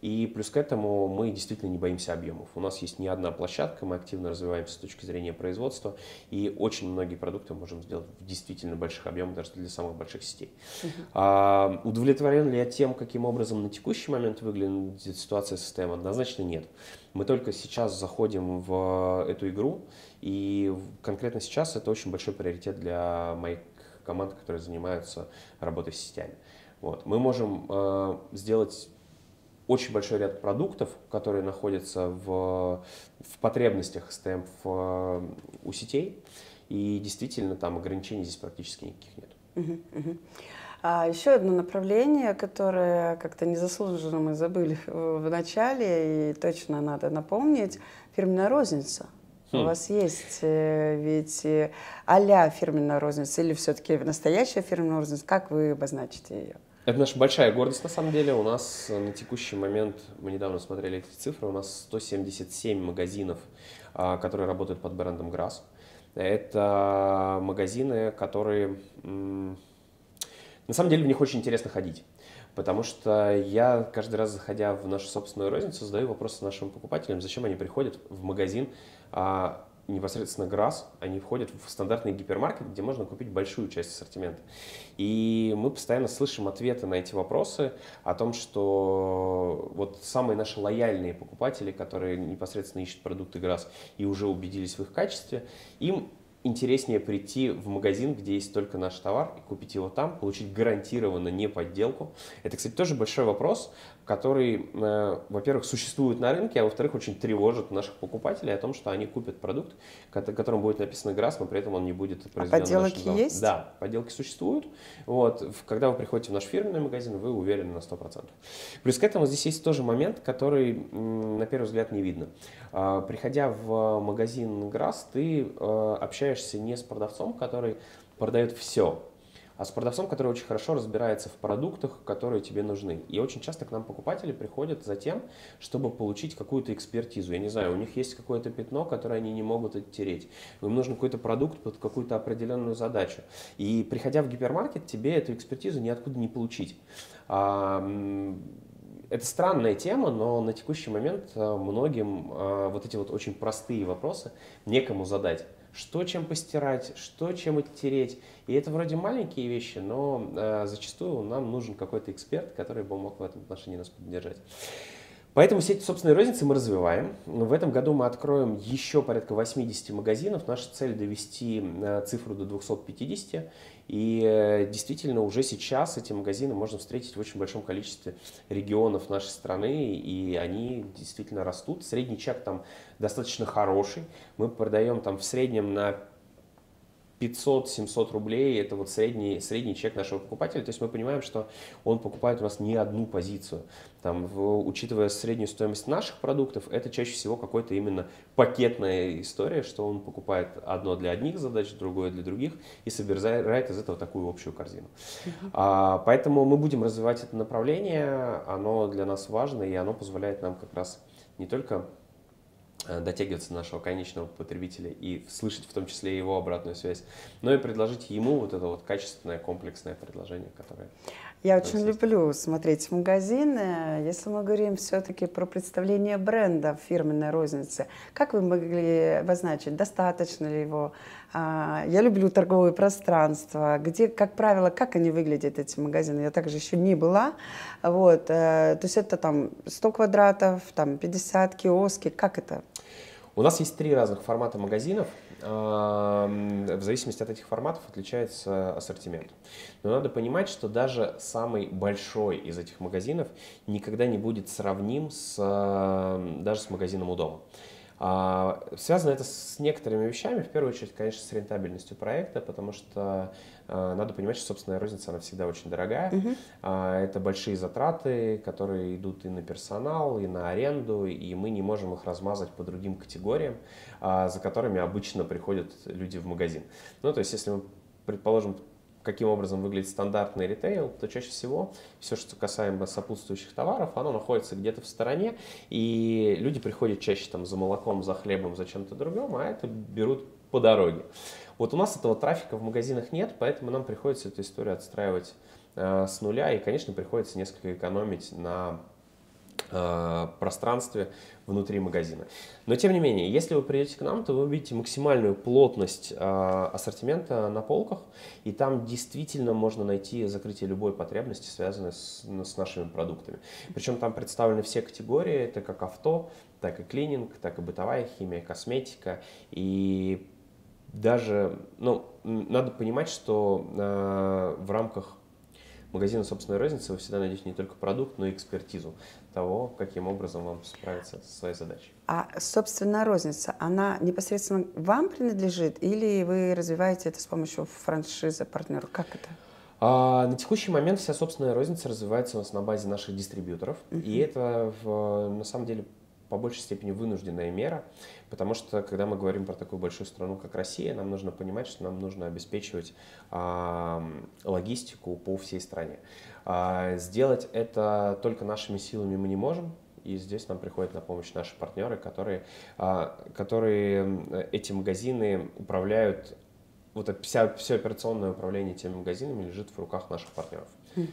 S2: И плюс к этому мы действительно не боимся объемов. У нас есть не одна площадка, мы активно развиваемся с точки зрения производства, и очень многие продукты можем сделать в действительно больших объемах, даже для самых больших сетей. Uh-huh. А, удовлетворен ли я тем, каким образом на текущий момент выглядит ситуация с системой? Однозначно нет. Мы только сейчас заходим в эту игру, и конкретно сейчас это очень большой приоритет для моих команд, которые занимаются работой с сетями. Вот. Мы можем э, сделать очень большой ряд продуктов, которые находятся в, в потребностях STEM в, у сетей, и действительно там ограничений здесь практически никаких нет.
S1: А еще одно направление, которое как-то незаслуженно мы забыли в начале, и точно надо напомнить, фирменная розница. Хм. У вас есть э, ведь э, а-ля фирменная розница или все-таки настоящая фирменная розница? Как вы обозначите ее?
S2: Это наша большая гордость, на самом деле. У нас э, на текущий момент, мы недавно смотрели эти цифры, у нас 177 магазинов, а, которые работают под брендом Grass. Это магазины, которые... На самом деле в них очень интересно ходить. Потому что я каждый раз, заходя в нашу собственную розницу, задаю вопросы нашим покупателям, зачем они приходят в магазин а, непосредственно ГРАС, они входят в стандартный гипермаркет, где можно купить большую часть ассортимента. И мы постоянно слышим ответы на эти вопросы о том, что вот самые наши лояльные покупатели, которые непосредственно ищут продукты ГРАС и уже убедились в их качестве, им интереснее прийти в магазин, где есть только наш товар, и купить его там, получить гарантированно не подделку. Это, кстати, тоже большой вопрос, который, э, во-первых, существует на рынке, а во-вторых, очень тревожит наших покупателей о том, что они купят продукт, которым будет написано ГРАС, но при этом он не будет
S1: произведен. А подделки есть?
S2: Да, подделки существуют. Вот, когда вы приходите в наш фирменный магазин, вы уверены на 100%. Плюс к этому здесь есть тоже момент, который на первый взгляд не видно. А, приходя в магазин ГРАС, ты э, общаешься не с продавцом, который продает все, а с продавцом, который очень хорошо разбирается в продуктах, которые тебе нужны. И очень часто к нам покупатели приходят за тем, чтобы получить какую-то экспертизу. Я не знаю, у них есть какое-то пятно, которое они не могут оттереть. Им нужен какой-то продукт под какую-то определенную задачу. И приходя в гипермаркет, тебе эту экспертизу ниоткуда не получить. Это странная тема, но на текущий момент э, многим э, вот эти вот очень простые вопросы некому задать что чем постирать, что чем оттереть. И это вроде маленькие вещи, но э, зачастую нам нужен какой-то эксперт, который бы мог в этом отношении нас поддержать. Поэтому сеть собственной розницы мы развиваем. В этом году мы откроем еще порядка 80 магазинов. Наша цель довести э, цифру до 250. И э, действительно уже сейчас эти магазины можно встретить в очень большом количестве регионов нашей страны, и они действительно растут. Средний чек там достаточно хороший. Мы продаем там в среднем на 500-700 рублей – это вот средний, средний чек нашего покупателя. То есть мы понимаем, что он покупает у нас не одну позицию. Там, в, учитывая среднюю стоимость наших продуктов, это чаще всего какой-то именно пакетная история, что он покупает одно для одних задач, другое для других и собирает из этого такую общую корзину. Uh-huh. А, поэтому мы будем развивать это направление, оно для нас важно и оно позволяет нам как раз не только дотягиваться до нашего конечного потребителя и слышать в том числе его обратную связь, но и предложить ему вот это вот качественное комплексное предложение, которое...
S1: Я очень есть. люблю смотреть магазины. Если мы говорим все-таки про представление бренда в фирменной рознице, как вы могли обозначить, достаточно ли его? А, я люблю торговые пространства, где, как правило, как они выглядят, эти магазины. Я также еще не была. Вот. Э, то есть это там 100 квадратов, там 50 киоски, как это?
S2: У нас есть три разных формата магазинов. В зависимости от этих форматов отличается ассортимент. Но надо понимать, что даже самый большой из этих магазинов никогда не будет сравним с, даже с магазином у дома. А, связано это с некоторыми вещами, в первую очередь, конечно, с рентабельностью проекта, потому что а, надо понимать, что собственная розница, она всегда очень дорогая. А, это большие затраты, которые идут и на персонал, и на аренду, и мы не можем их размазать по другим категориям, за которыми обычно приходят люди в магазин. Ну, то есть, если мы, предположим, каким образом выглядит стандартный ритейл, то чаще всего все, что касаемо сопутствующих товаров, оно находится где-то в стороне, и люди приходят чаще там за молоком, за хлебом, за чем-то другим, а это берут по дороге. Вот у нас этого трафика в магазинах нет, поэтому нам приходится эту историю отстраивать э, с нуля, и, конечно, приходится несколько экономить на пространстве внутри магазина. Но тем не менее, если вы придете к нам, то вы увидите максимальную плотность э, ассортимента на полках, и там действительно можно найти закрытие любой потребности, связанной с, ну, с нашими продуктами. Причем там представлены все категории, это как авто, так и клининг, так и бытовая химия, косметика, и даже, ну, надо понимать, что э, в рамках магазина собственной розницы вы всегда найдете не только продукт, но и экспертизу того, каким образом вам справиться со своей задачей.
S1: А собственная розница, она непосредственно вам принадлежит или вы развиваете это с помощью франшизы партнера? Как это?
S2: А, на текущий момент вся собственная розница развивается у нас на базе наших дистрибьюторов. Uh-huh. И это в, на самом деле по большей степени вынужденная мера, потому что когда мы говорим про такую большую страну, как Россия, нам нужно понимать, что нам нужно обеспечивать а, логистику по всей стране. А, сделать это только нашими силами мы не можем, и здесь нам приходят на помощь наши партнеры, которые, а, которые эти магазины управляют, вот вся, все операционное управление теми магазинами лежит в руках наших партнеров. Хм.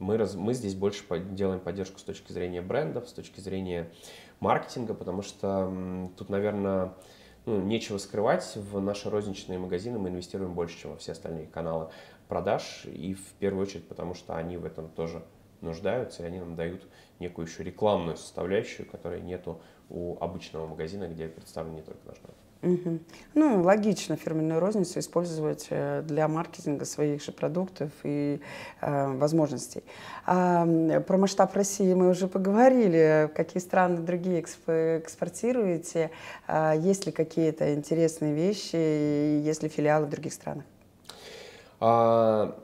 S2: Мы, раз, мы здесь больше делаем поддержку с точки зрения брендов, с точки зрения маркетинга, потому что тут, наверное, ну, нечего скрывать, в наши розничные магазины мы инвестируем больше, чем во все остальные каналы продаж, и в первую очередь потому, что они в этом тоже нуждаются, и они нам дают некую еще рекламную составляющую, которой нету у обычного магазина, где представлен не только наш бренд.
S1: Угу. Ну, логично фирменную розницу использовать э, для маркетинга своих же продуктов и э, возможностей. А, про масштаб России мы уже поговорили. Какие страны другие эксп экспортируете? А, есть ли какие-то интересные вещи? Есть ли филиалы в других странах?
S2: А,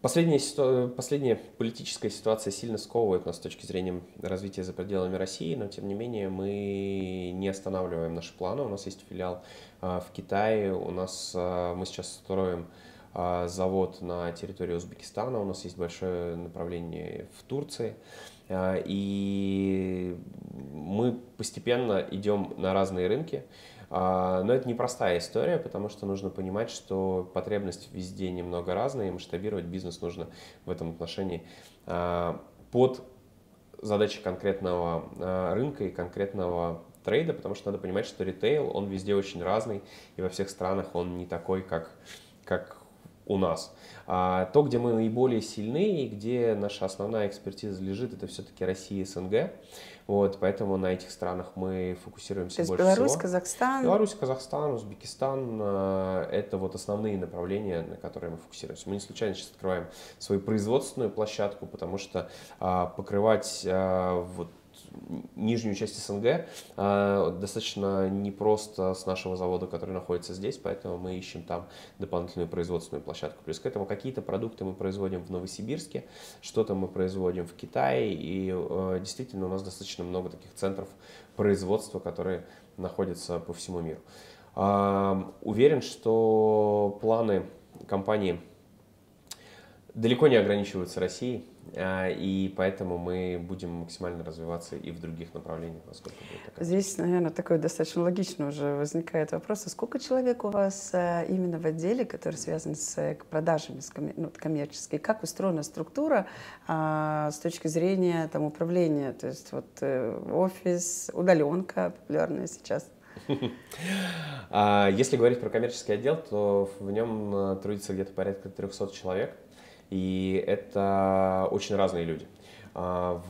S2: Последняя, последняя политическая ситуация сильно сковывает нас с точки зрения развития за пределами России, но тем не менее мы не останавливаем наши планы. У нас есть филиал а, в Китае, у нас а, мы сейчас строим завод на территории Узбекистана, у нас есть большое направление в Турции. И мы постепенно идем на разные рынки. А, но это непростая история, потому что нужно понимать, что потребность везде немного разная, и масштабировать бизнес нужно в этом отношении а, под задачи конкретного а, рынка и конкретного трейда, потому что надо понимать, что ритейл, он везде очень разный, и во всех странах он не такой, как, как у нас. А то, где мы наиболее сильны и где наша основная экспертиза лежит, это все-таки Россия и СНГ. Вот, поэтому на этих странах мы фокусируемся То есть больше
S1: Беларусь,
S2: всего.
S1: Казахстан?
S2: Беларусь, Казахстан, Узбекистан э, – это вот основные направления, на которые мы фокусируемся. Мы не случайно сейчас открываем свою производственную площадку, потому что а, покрывать а, вот нижнюю часть СНГ э, достаточно непросто с нашего завода, который находится здесь, поэтому мы ищем там дополнительную производственную площадку. Плюс к этому какие-то продукты мы производим в Новосибирске, что-то мы производим в Китае, и э, действительно у нас достаточно много таких центров производства, которые находятся по всему миру. Уверен, что планы компании далеко не ограничиваются Россией. А, и поэтому мы будем максимально развиваться и в других направлениях, насколько будет
S1: такая. Здесь, наверное, такой достаточно логично уже возникает вопрос, а сколько человек у вас а, именно в отделе, который связан с э, продажами с коммер... ну, коммерческой? Как устроена структура а, с точки зрения там, управления? То есть вот э, офис, удаленка популярная сейчас.
S2: Если говорить про коммерческий отдел, то в нем э, трудится где-то порядка 300 человек. И это очень разные люди. А,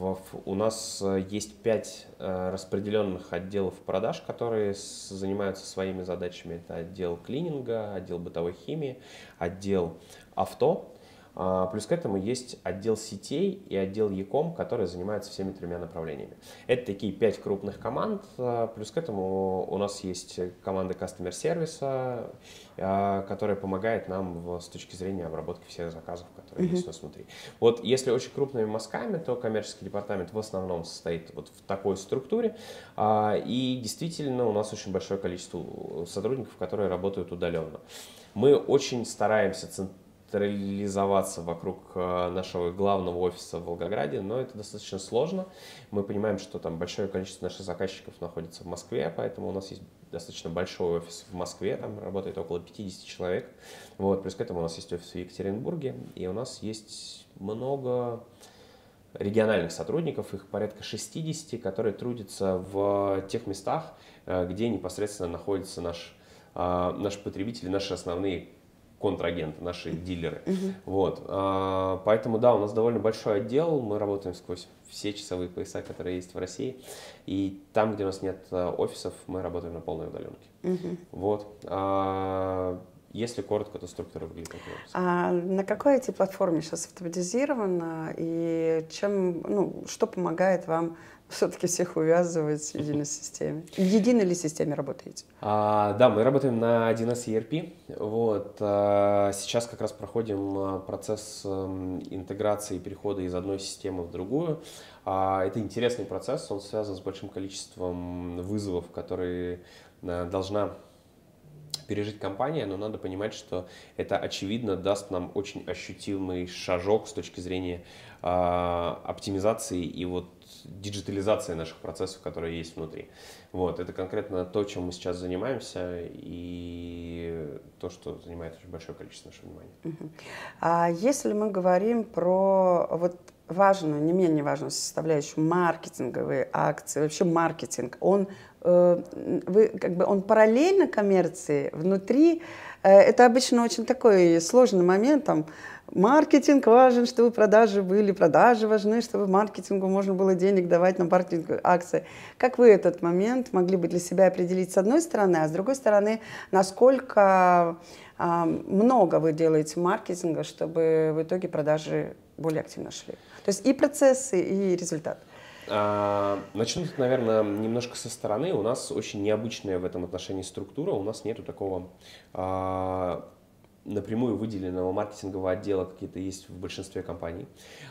S2: у нас есть пять э, распределенных отделов продаж, которые занимаются своими задачами. Это отдел клининга, отдел бытовой химии, отдел авто, плюс к этому есть отдел сетей и отдел Яком, которые занимаются всеми тремя направлениями. Это такие пять крупных команд. А, плюс к этому у нас есть команда Customer сервиса, которая помогает нам с точки зрения обработки всех заказов, которые mm-hmm. есть у нас внутри. Вот если очень крупными мазками, то коммерческий департамент в основном состоит вот в такой структуре. И действительно у нас очень большое количество сотрудников, которые работают удаленно. Мы очень стараемся централизоваться вокруг э, нашего главного офиса в Волгограде, но это достаточно сложно. Мы понимаем, что там большое количество наших заказчиков находится в Москве, поэтому у нас есть достаточно большой офис в Москве, там работает около 50 человек. Вот, плюс к этому у нас есть офис в Екатеринбурге, и у нас есть много региональных сотрудников, их порядка 60, которые трудятся в тех местах, э, где непосредственно находится наш, э, наш потребитель, наши основные контрагенты, наши дилеры. Вот. А, поэтому, да, у нас довольно большой отдел, мы работаем сквозь все часовые пояса, которые есть в России. И там, где у нас нет э, офисов, мы работаем на полной удаленке. Вот. А, если коротко, то структура выглядит таким
S1: А на какой эти платформе сейчас автоматизировано и чем, ну, что помогает вам все-таки всех увязывать в единой системе. В единой ли системе работаете?
S2: А, да, мы работаем на 1С ERP. Вот, а, сейчас как раз проходим а, процесс эм, интеграции и перехода из одной системы в другую. А, это интересный процесс, он связан с большим количеством вызовов, которые а, должна пережить компания, но надо понимать, что это очевидно даст нам очень ощутимый шажок с точки зрения э, оптимизации и вот диджитализации наших процессов, которые есть внутри. Вот, это конкретно то, чем мы сейчас занимаемся, и то, что занимает очень большое количество нашего внимания.
S1: А если мы говорим про вот важную, не менее важную составляющую маркетинговые акции, вообще маркетинг, он, э, вы, как бы, он параллельно коммерции внутри, это обычно очень такой сложный момент, там, маркетинг важен, чтобы продажи были, продажи важны, чтобы маркетингу можно было денег давать на маркетинг акции. Как вы этот момент могли бы для себя определить с одной стороны, а с другой стороны, насколько э, много вы делаете маркетинга, чтобы в итоге продажи более активно шли? То есть и процессы, и результат.
S2: А, начну, наверное, немножко со стороны. У нас очень необычная в этом отношении структура. У нас нету такого а, напрямую выделенного маркетингового отдела, какие-то есть в большинстве компаний.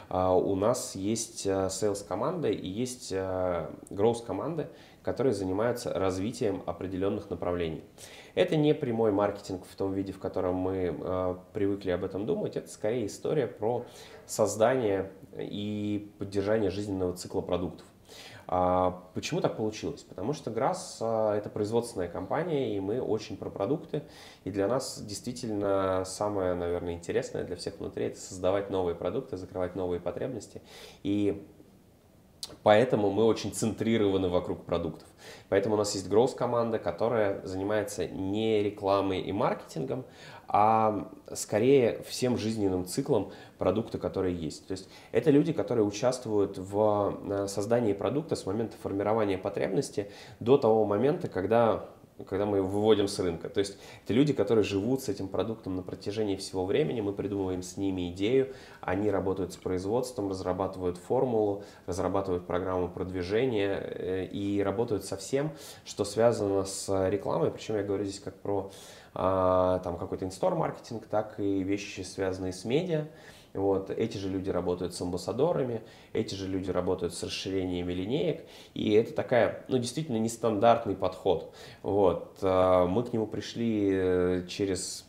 S2: А, у нас есть sales команда и есть growth команды, которые занимаются развитием определенных направлений. Это не прямой маркетинг в том виде, в котором мы э, привыкли об этом думать. Это скорее история про создание и поддержание жизненного цикла продуктов. А почему так получилось? Потому что ГРАС а, это производственная компания, и мы очень про продукты. И для нас действительно самое, наверное, интересное для всех внутри это создавать новые продукты, закрывать новые потребности. И Поэтому мы очень центрированы вокруг продуктов. Поэтому у нас есть growth команда, которая занимается не рекламой и маркетингом, а скорее всем жизненным циклом продукта, которые есть. То есть это люди, которые участвуют в э, создании продукта с момента формирования потребности до того момента, когда когда мы его выводим с рынка. То есть это люди, которые живут с этим продуктом на протяжении всего времени, мы придумываем с ними идею, они работают с производством, разрабатывают формулу, разрабатывают программу продвижения э, и работают со всем, что связано с рекламой. Причем я говорю здесь как про там какой-то инстор маркетинг, так и вещи, связанные с медиа. Вот. Эти же люди работают с амбассадорами, эти же люди работают с расширениями линеек, и это такая, ну, действительно нестандартный подход. Вот. А, мы к нему пришли э, через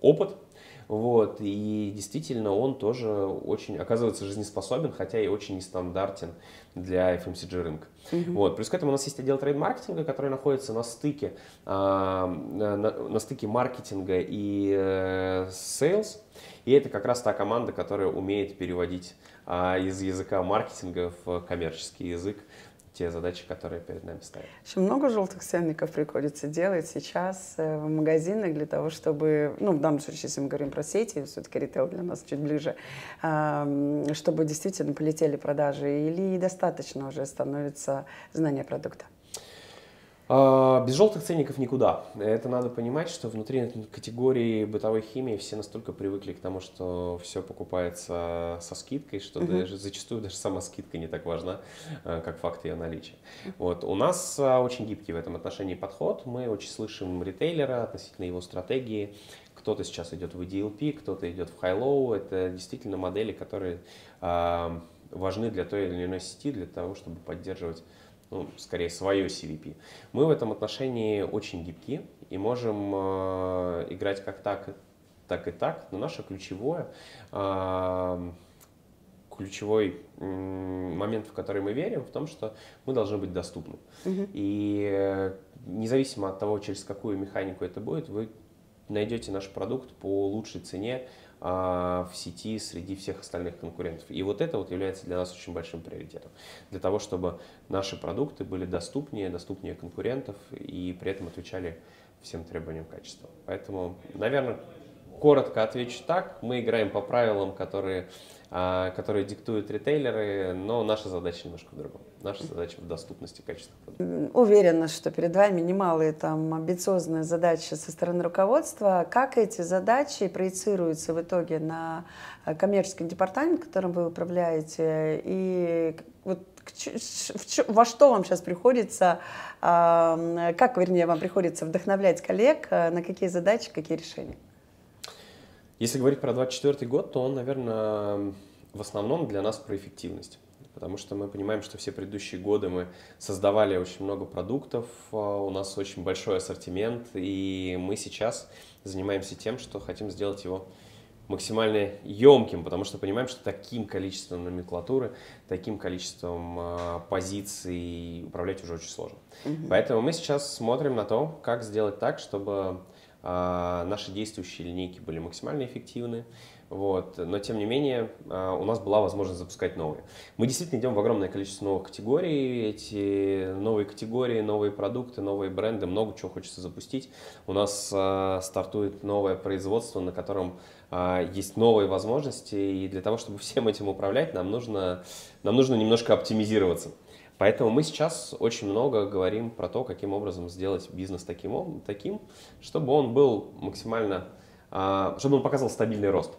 S2: опыт, вот, и действительно он тоже очень оказывается жизнеспособен, хотя и очень нестандартен для FMCG рынка. Mm-hmm. Вот. Плюс к этому у нас есть отдел трейд-маркетинга, который находится на стыке, э, на, на стыке маркетинга и э, sales. И это как раз та команда, которая умеет переводить а, из языка маркетинга в коммерческий язык те задачи, которые перед нами стоят.
S1: Еще много желтых ценников приходится делать сейчас э, в магазинах для того, чтобы, ну, в данном случае, если мы говорим про сети, все-таки ритейл для нас чуть ближе, чтобы действительно полетели продажи или достаточно уже становится знание продукта?
S2: А, без желтых ценников никуда. Это надо понимать, что внутри категории бытовой химии все настолько привыкли к тому, что все покупается со скидкой, что угу. даже, зачастую даже сама скидка не так важна, а, как факт ее наличия. Вот. У нас а, очень гибкий в этом отношении подход. Мы очень слышим ритейлера относительно его стратегии. Кто-то сейчас идет в EDLP, кто-то идет в High-Low. Это действительно модели, которые важны для той или иной сети, для того, чтобы поддерживать ну, скорее свое CVP. Мы в этом отношении очень гибки и можем э, играть как так, так и так, но наше ключевое, э, ключевой э, момент, в который мы верим, в том, что мы должны быть доступны. Угу. И э, независимо от того, через какую механику это будет, вы найдете наш продукт по лучшей цене, в сети среди всех остальных конкурентов. И вот это вот является для нас очень большим приоритетом. Для того, чтобы наши продукты были доступнее, доступнее конкурентов и при этом отвечали всем требованиям качества. Поэтому, наверное, коротко отвечу так. Мы играем по правилам, которые а, которые диктуют ритейлеры, но наша задача немножко в другом. Наша задача в доступности качественных продуктов.
S1: Уверена, что перед вами немалые там амбициозные задачи со стороны руководства. Как эти задачи проецируются в итоге на э, коммерческий департамент, которым вы управляете, и вот во что вам сейчас приходится, как, вернее, вам приходится вдохновлять коллег, э, на какие задачи, какие решения?
S2: Если говорить про 2024 год, то он, наверное, в основном для нас про эффективность. Потому что мы понимаем, что все предыдущие годы мы создавали очень много продуктов, а, у нас очень большой ассортимент, и мы сейчас занимаемся тем, что хотим сделать его максимально емким, потому что понимаем, что таким количеством номенклатуры, таким количеством э, позиций управлять уже очень сложно. Поэтому мы сейчас смотрим на то, как сделать так, чтобы а, наши действующие линейки были максимально эффективны, вот. Но, тем не менее, а, у нас была возможность запускать новые. Мы действительно идем в огромное количество новых категорий. Эти новые категории, новые продукты, новые бренды, много чего хочется запустить. У нас а, стартует новое производство, на котором есть новые возможности. И для того, чтобы всем этим управлять, нам нужно, нам нужно немножко оптимизироваться. Поэтому мы сейчас очень много говорим про то, каким образом сделать бизнес таким, таким чтобы он был максимально а, чтобы он показал стабильный рост.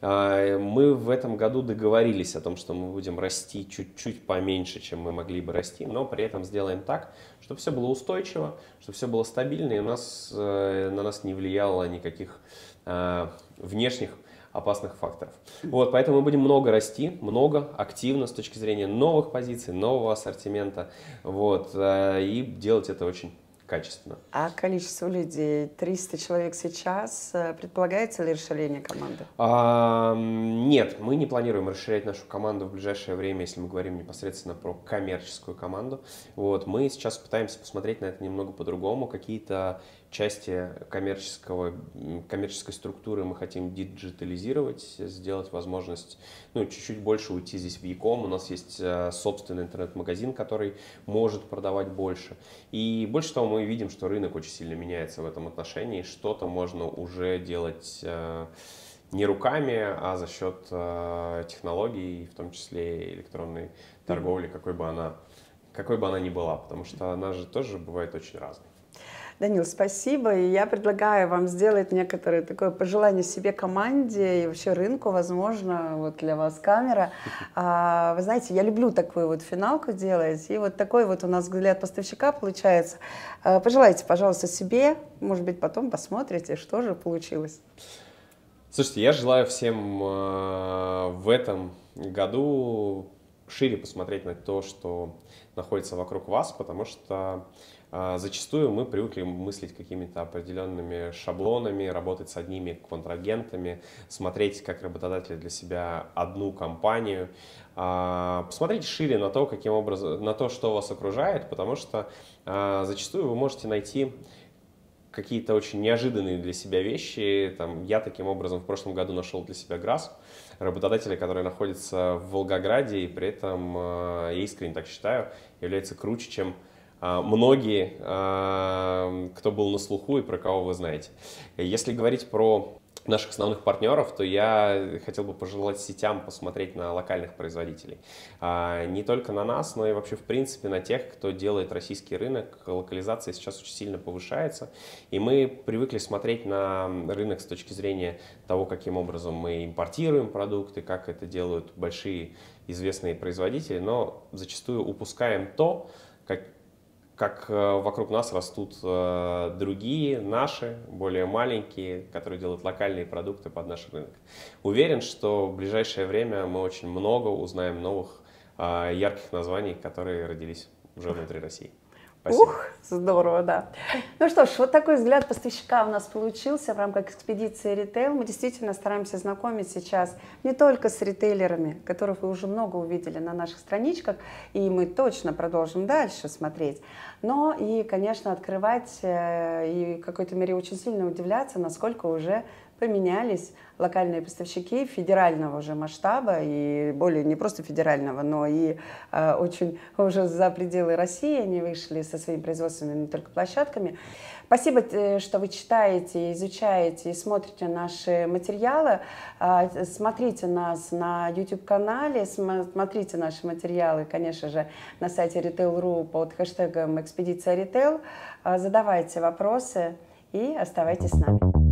S2: А, мы в этом году договорились о том, что мы будем расти чуть-чуть поменьше, чем мы могли бы расти, но при этом сделаем так, чтобы все было устойчиво, чтобы все было стабильно, и у нас, э, на нас не влияло никаких а, внешних опасных факторов. Вот, поэтому мы будем много расти, много, активно с точки зрения новых позиций, нового ассортимента, вот, э, и делать это очень качественно.
S1: А количество людей, 300 человек сейчас, э, предполагается ли расширение команды?
S2: А, нет, мы не планируем расширять нашу команду в ближайшее время, если мы говорим непосредственно про коммерческую команду. Вот, мы сейчас пытаемся посмотреть на это немного по-другому, какие-то части коммерческого, коммерческой структуры мы хотим диджитализировать, сделать возможность ну, чуть-чуть больше уйти здесь в Яком. У нас есть э, собственный интернет-магазин, который может продавать больше. И больше того, мы видим, что рынок очень сильно меняется в этом отношении. Что-то можно уже делать э, не руками, а за счет э, технологий, в том числе электронной торговли, какой бы она, какой бы она ни была, потому что она же тоже бывает очень разной.
S1: Данил, спасибо. И я предлагаю вам сделать некоторое такое пожелание себе, команде и вообще рынку, возможно, вот для вас камера. А, вы знаете, я люблю такую вот финалку делать. И вот такой вот у нас взгляд поставщика получается. А, пожелайте, пожалуйста, себе. Может быть, потом посмотрите, что же получилось.
S2: Слушайте, я желаю всем э, в этом году шире посмотреть на то, что находится вокруг вас, потому что зачастую мы привыкли мыслить какими-то определенными шаблонами, работать с одними контрагентами, смотреть как работодатель для себя одну компанию. А, посмотрите шире на то, каким образом, на то, что вас окружает, потому что а, зачастую вы можете найти какие-то очень неожиданные для себя вещи. Там, я таким образом в прошлом году нашел для себя ГРАС, работодателя, который находится в Волгограде, и при этом, я искренне так считаю, является круче, чем а, многие, а, кто был на слуху и про кого вы знаете. Если говорить про наших основных партнеров, то я хотел бы пожелать сетям посмотреть на локальных производителей. А, не только на нас, но и вообще в принципе на тех, кто делает российский рынок. Локализация сейчас очень сильно повышается, и мы привыкли смотреть на рынок с точки зрения того, каким образом мы импортируем продукты, как это делают большие известные производители, но зачастую упускаем то, как, как э, вокруг нас растут э, другие, наши, более маленькие, которые делают локальные продукты под наш рынок. Уверен, что в ближайшее время мы очень много узнаем новых э, ярких названий, которые родились уже внутри России.
S1: Спасибо. Ух, здорово, да. Ну что ж, вот такой взгляд поставщика у нас получился в рамках экспедиции ритейл. Мы действительно стараемся знакомить сейчас не только с ритейлерами, которых вы уже много увидели на наших страничках, и мы точно продолжим дальше смотреть, но и, конечно, открывать э, и в какой-то мере очень сильно удивляться, насколько уже поменялись локальные поставщики федерального уже масштаба, и более не просто федерального, но и э, очень уже за пределы России они вышли со своими производственными только площадками. Спасибо, э, что вы читаете, изучаете и смотрите наши материалы. А, смотрите нас на YouTube-канале, смотрите наши материалы, конечно же, на сайте Retail.ru под хэштегом «Экспедиция Retail». А, задавайте вопросы и оставайтесь с нами.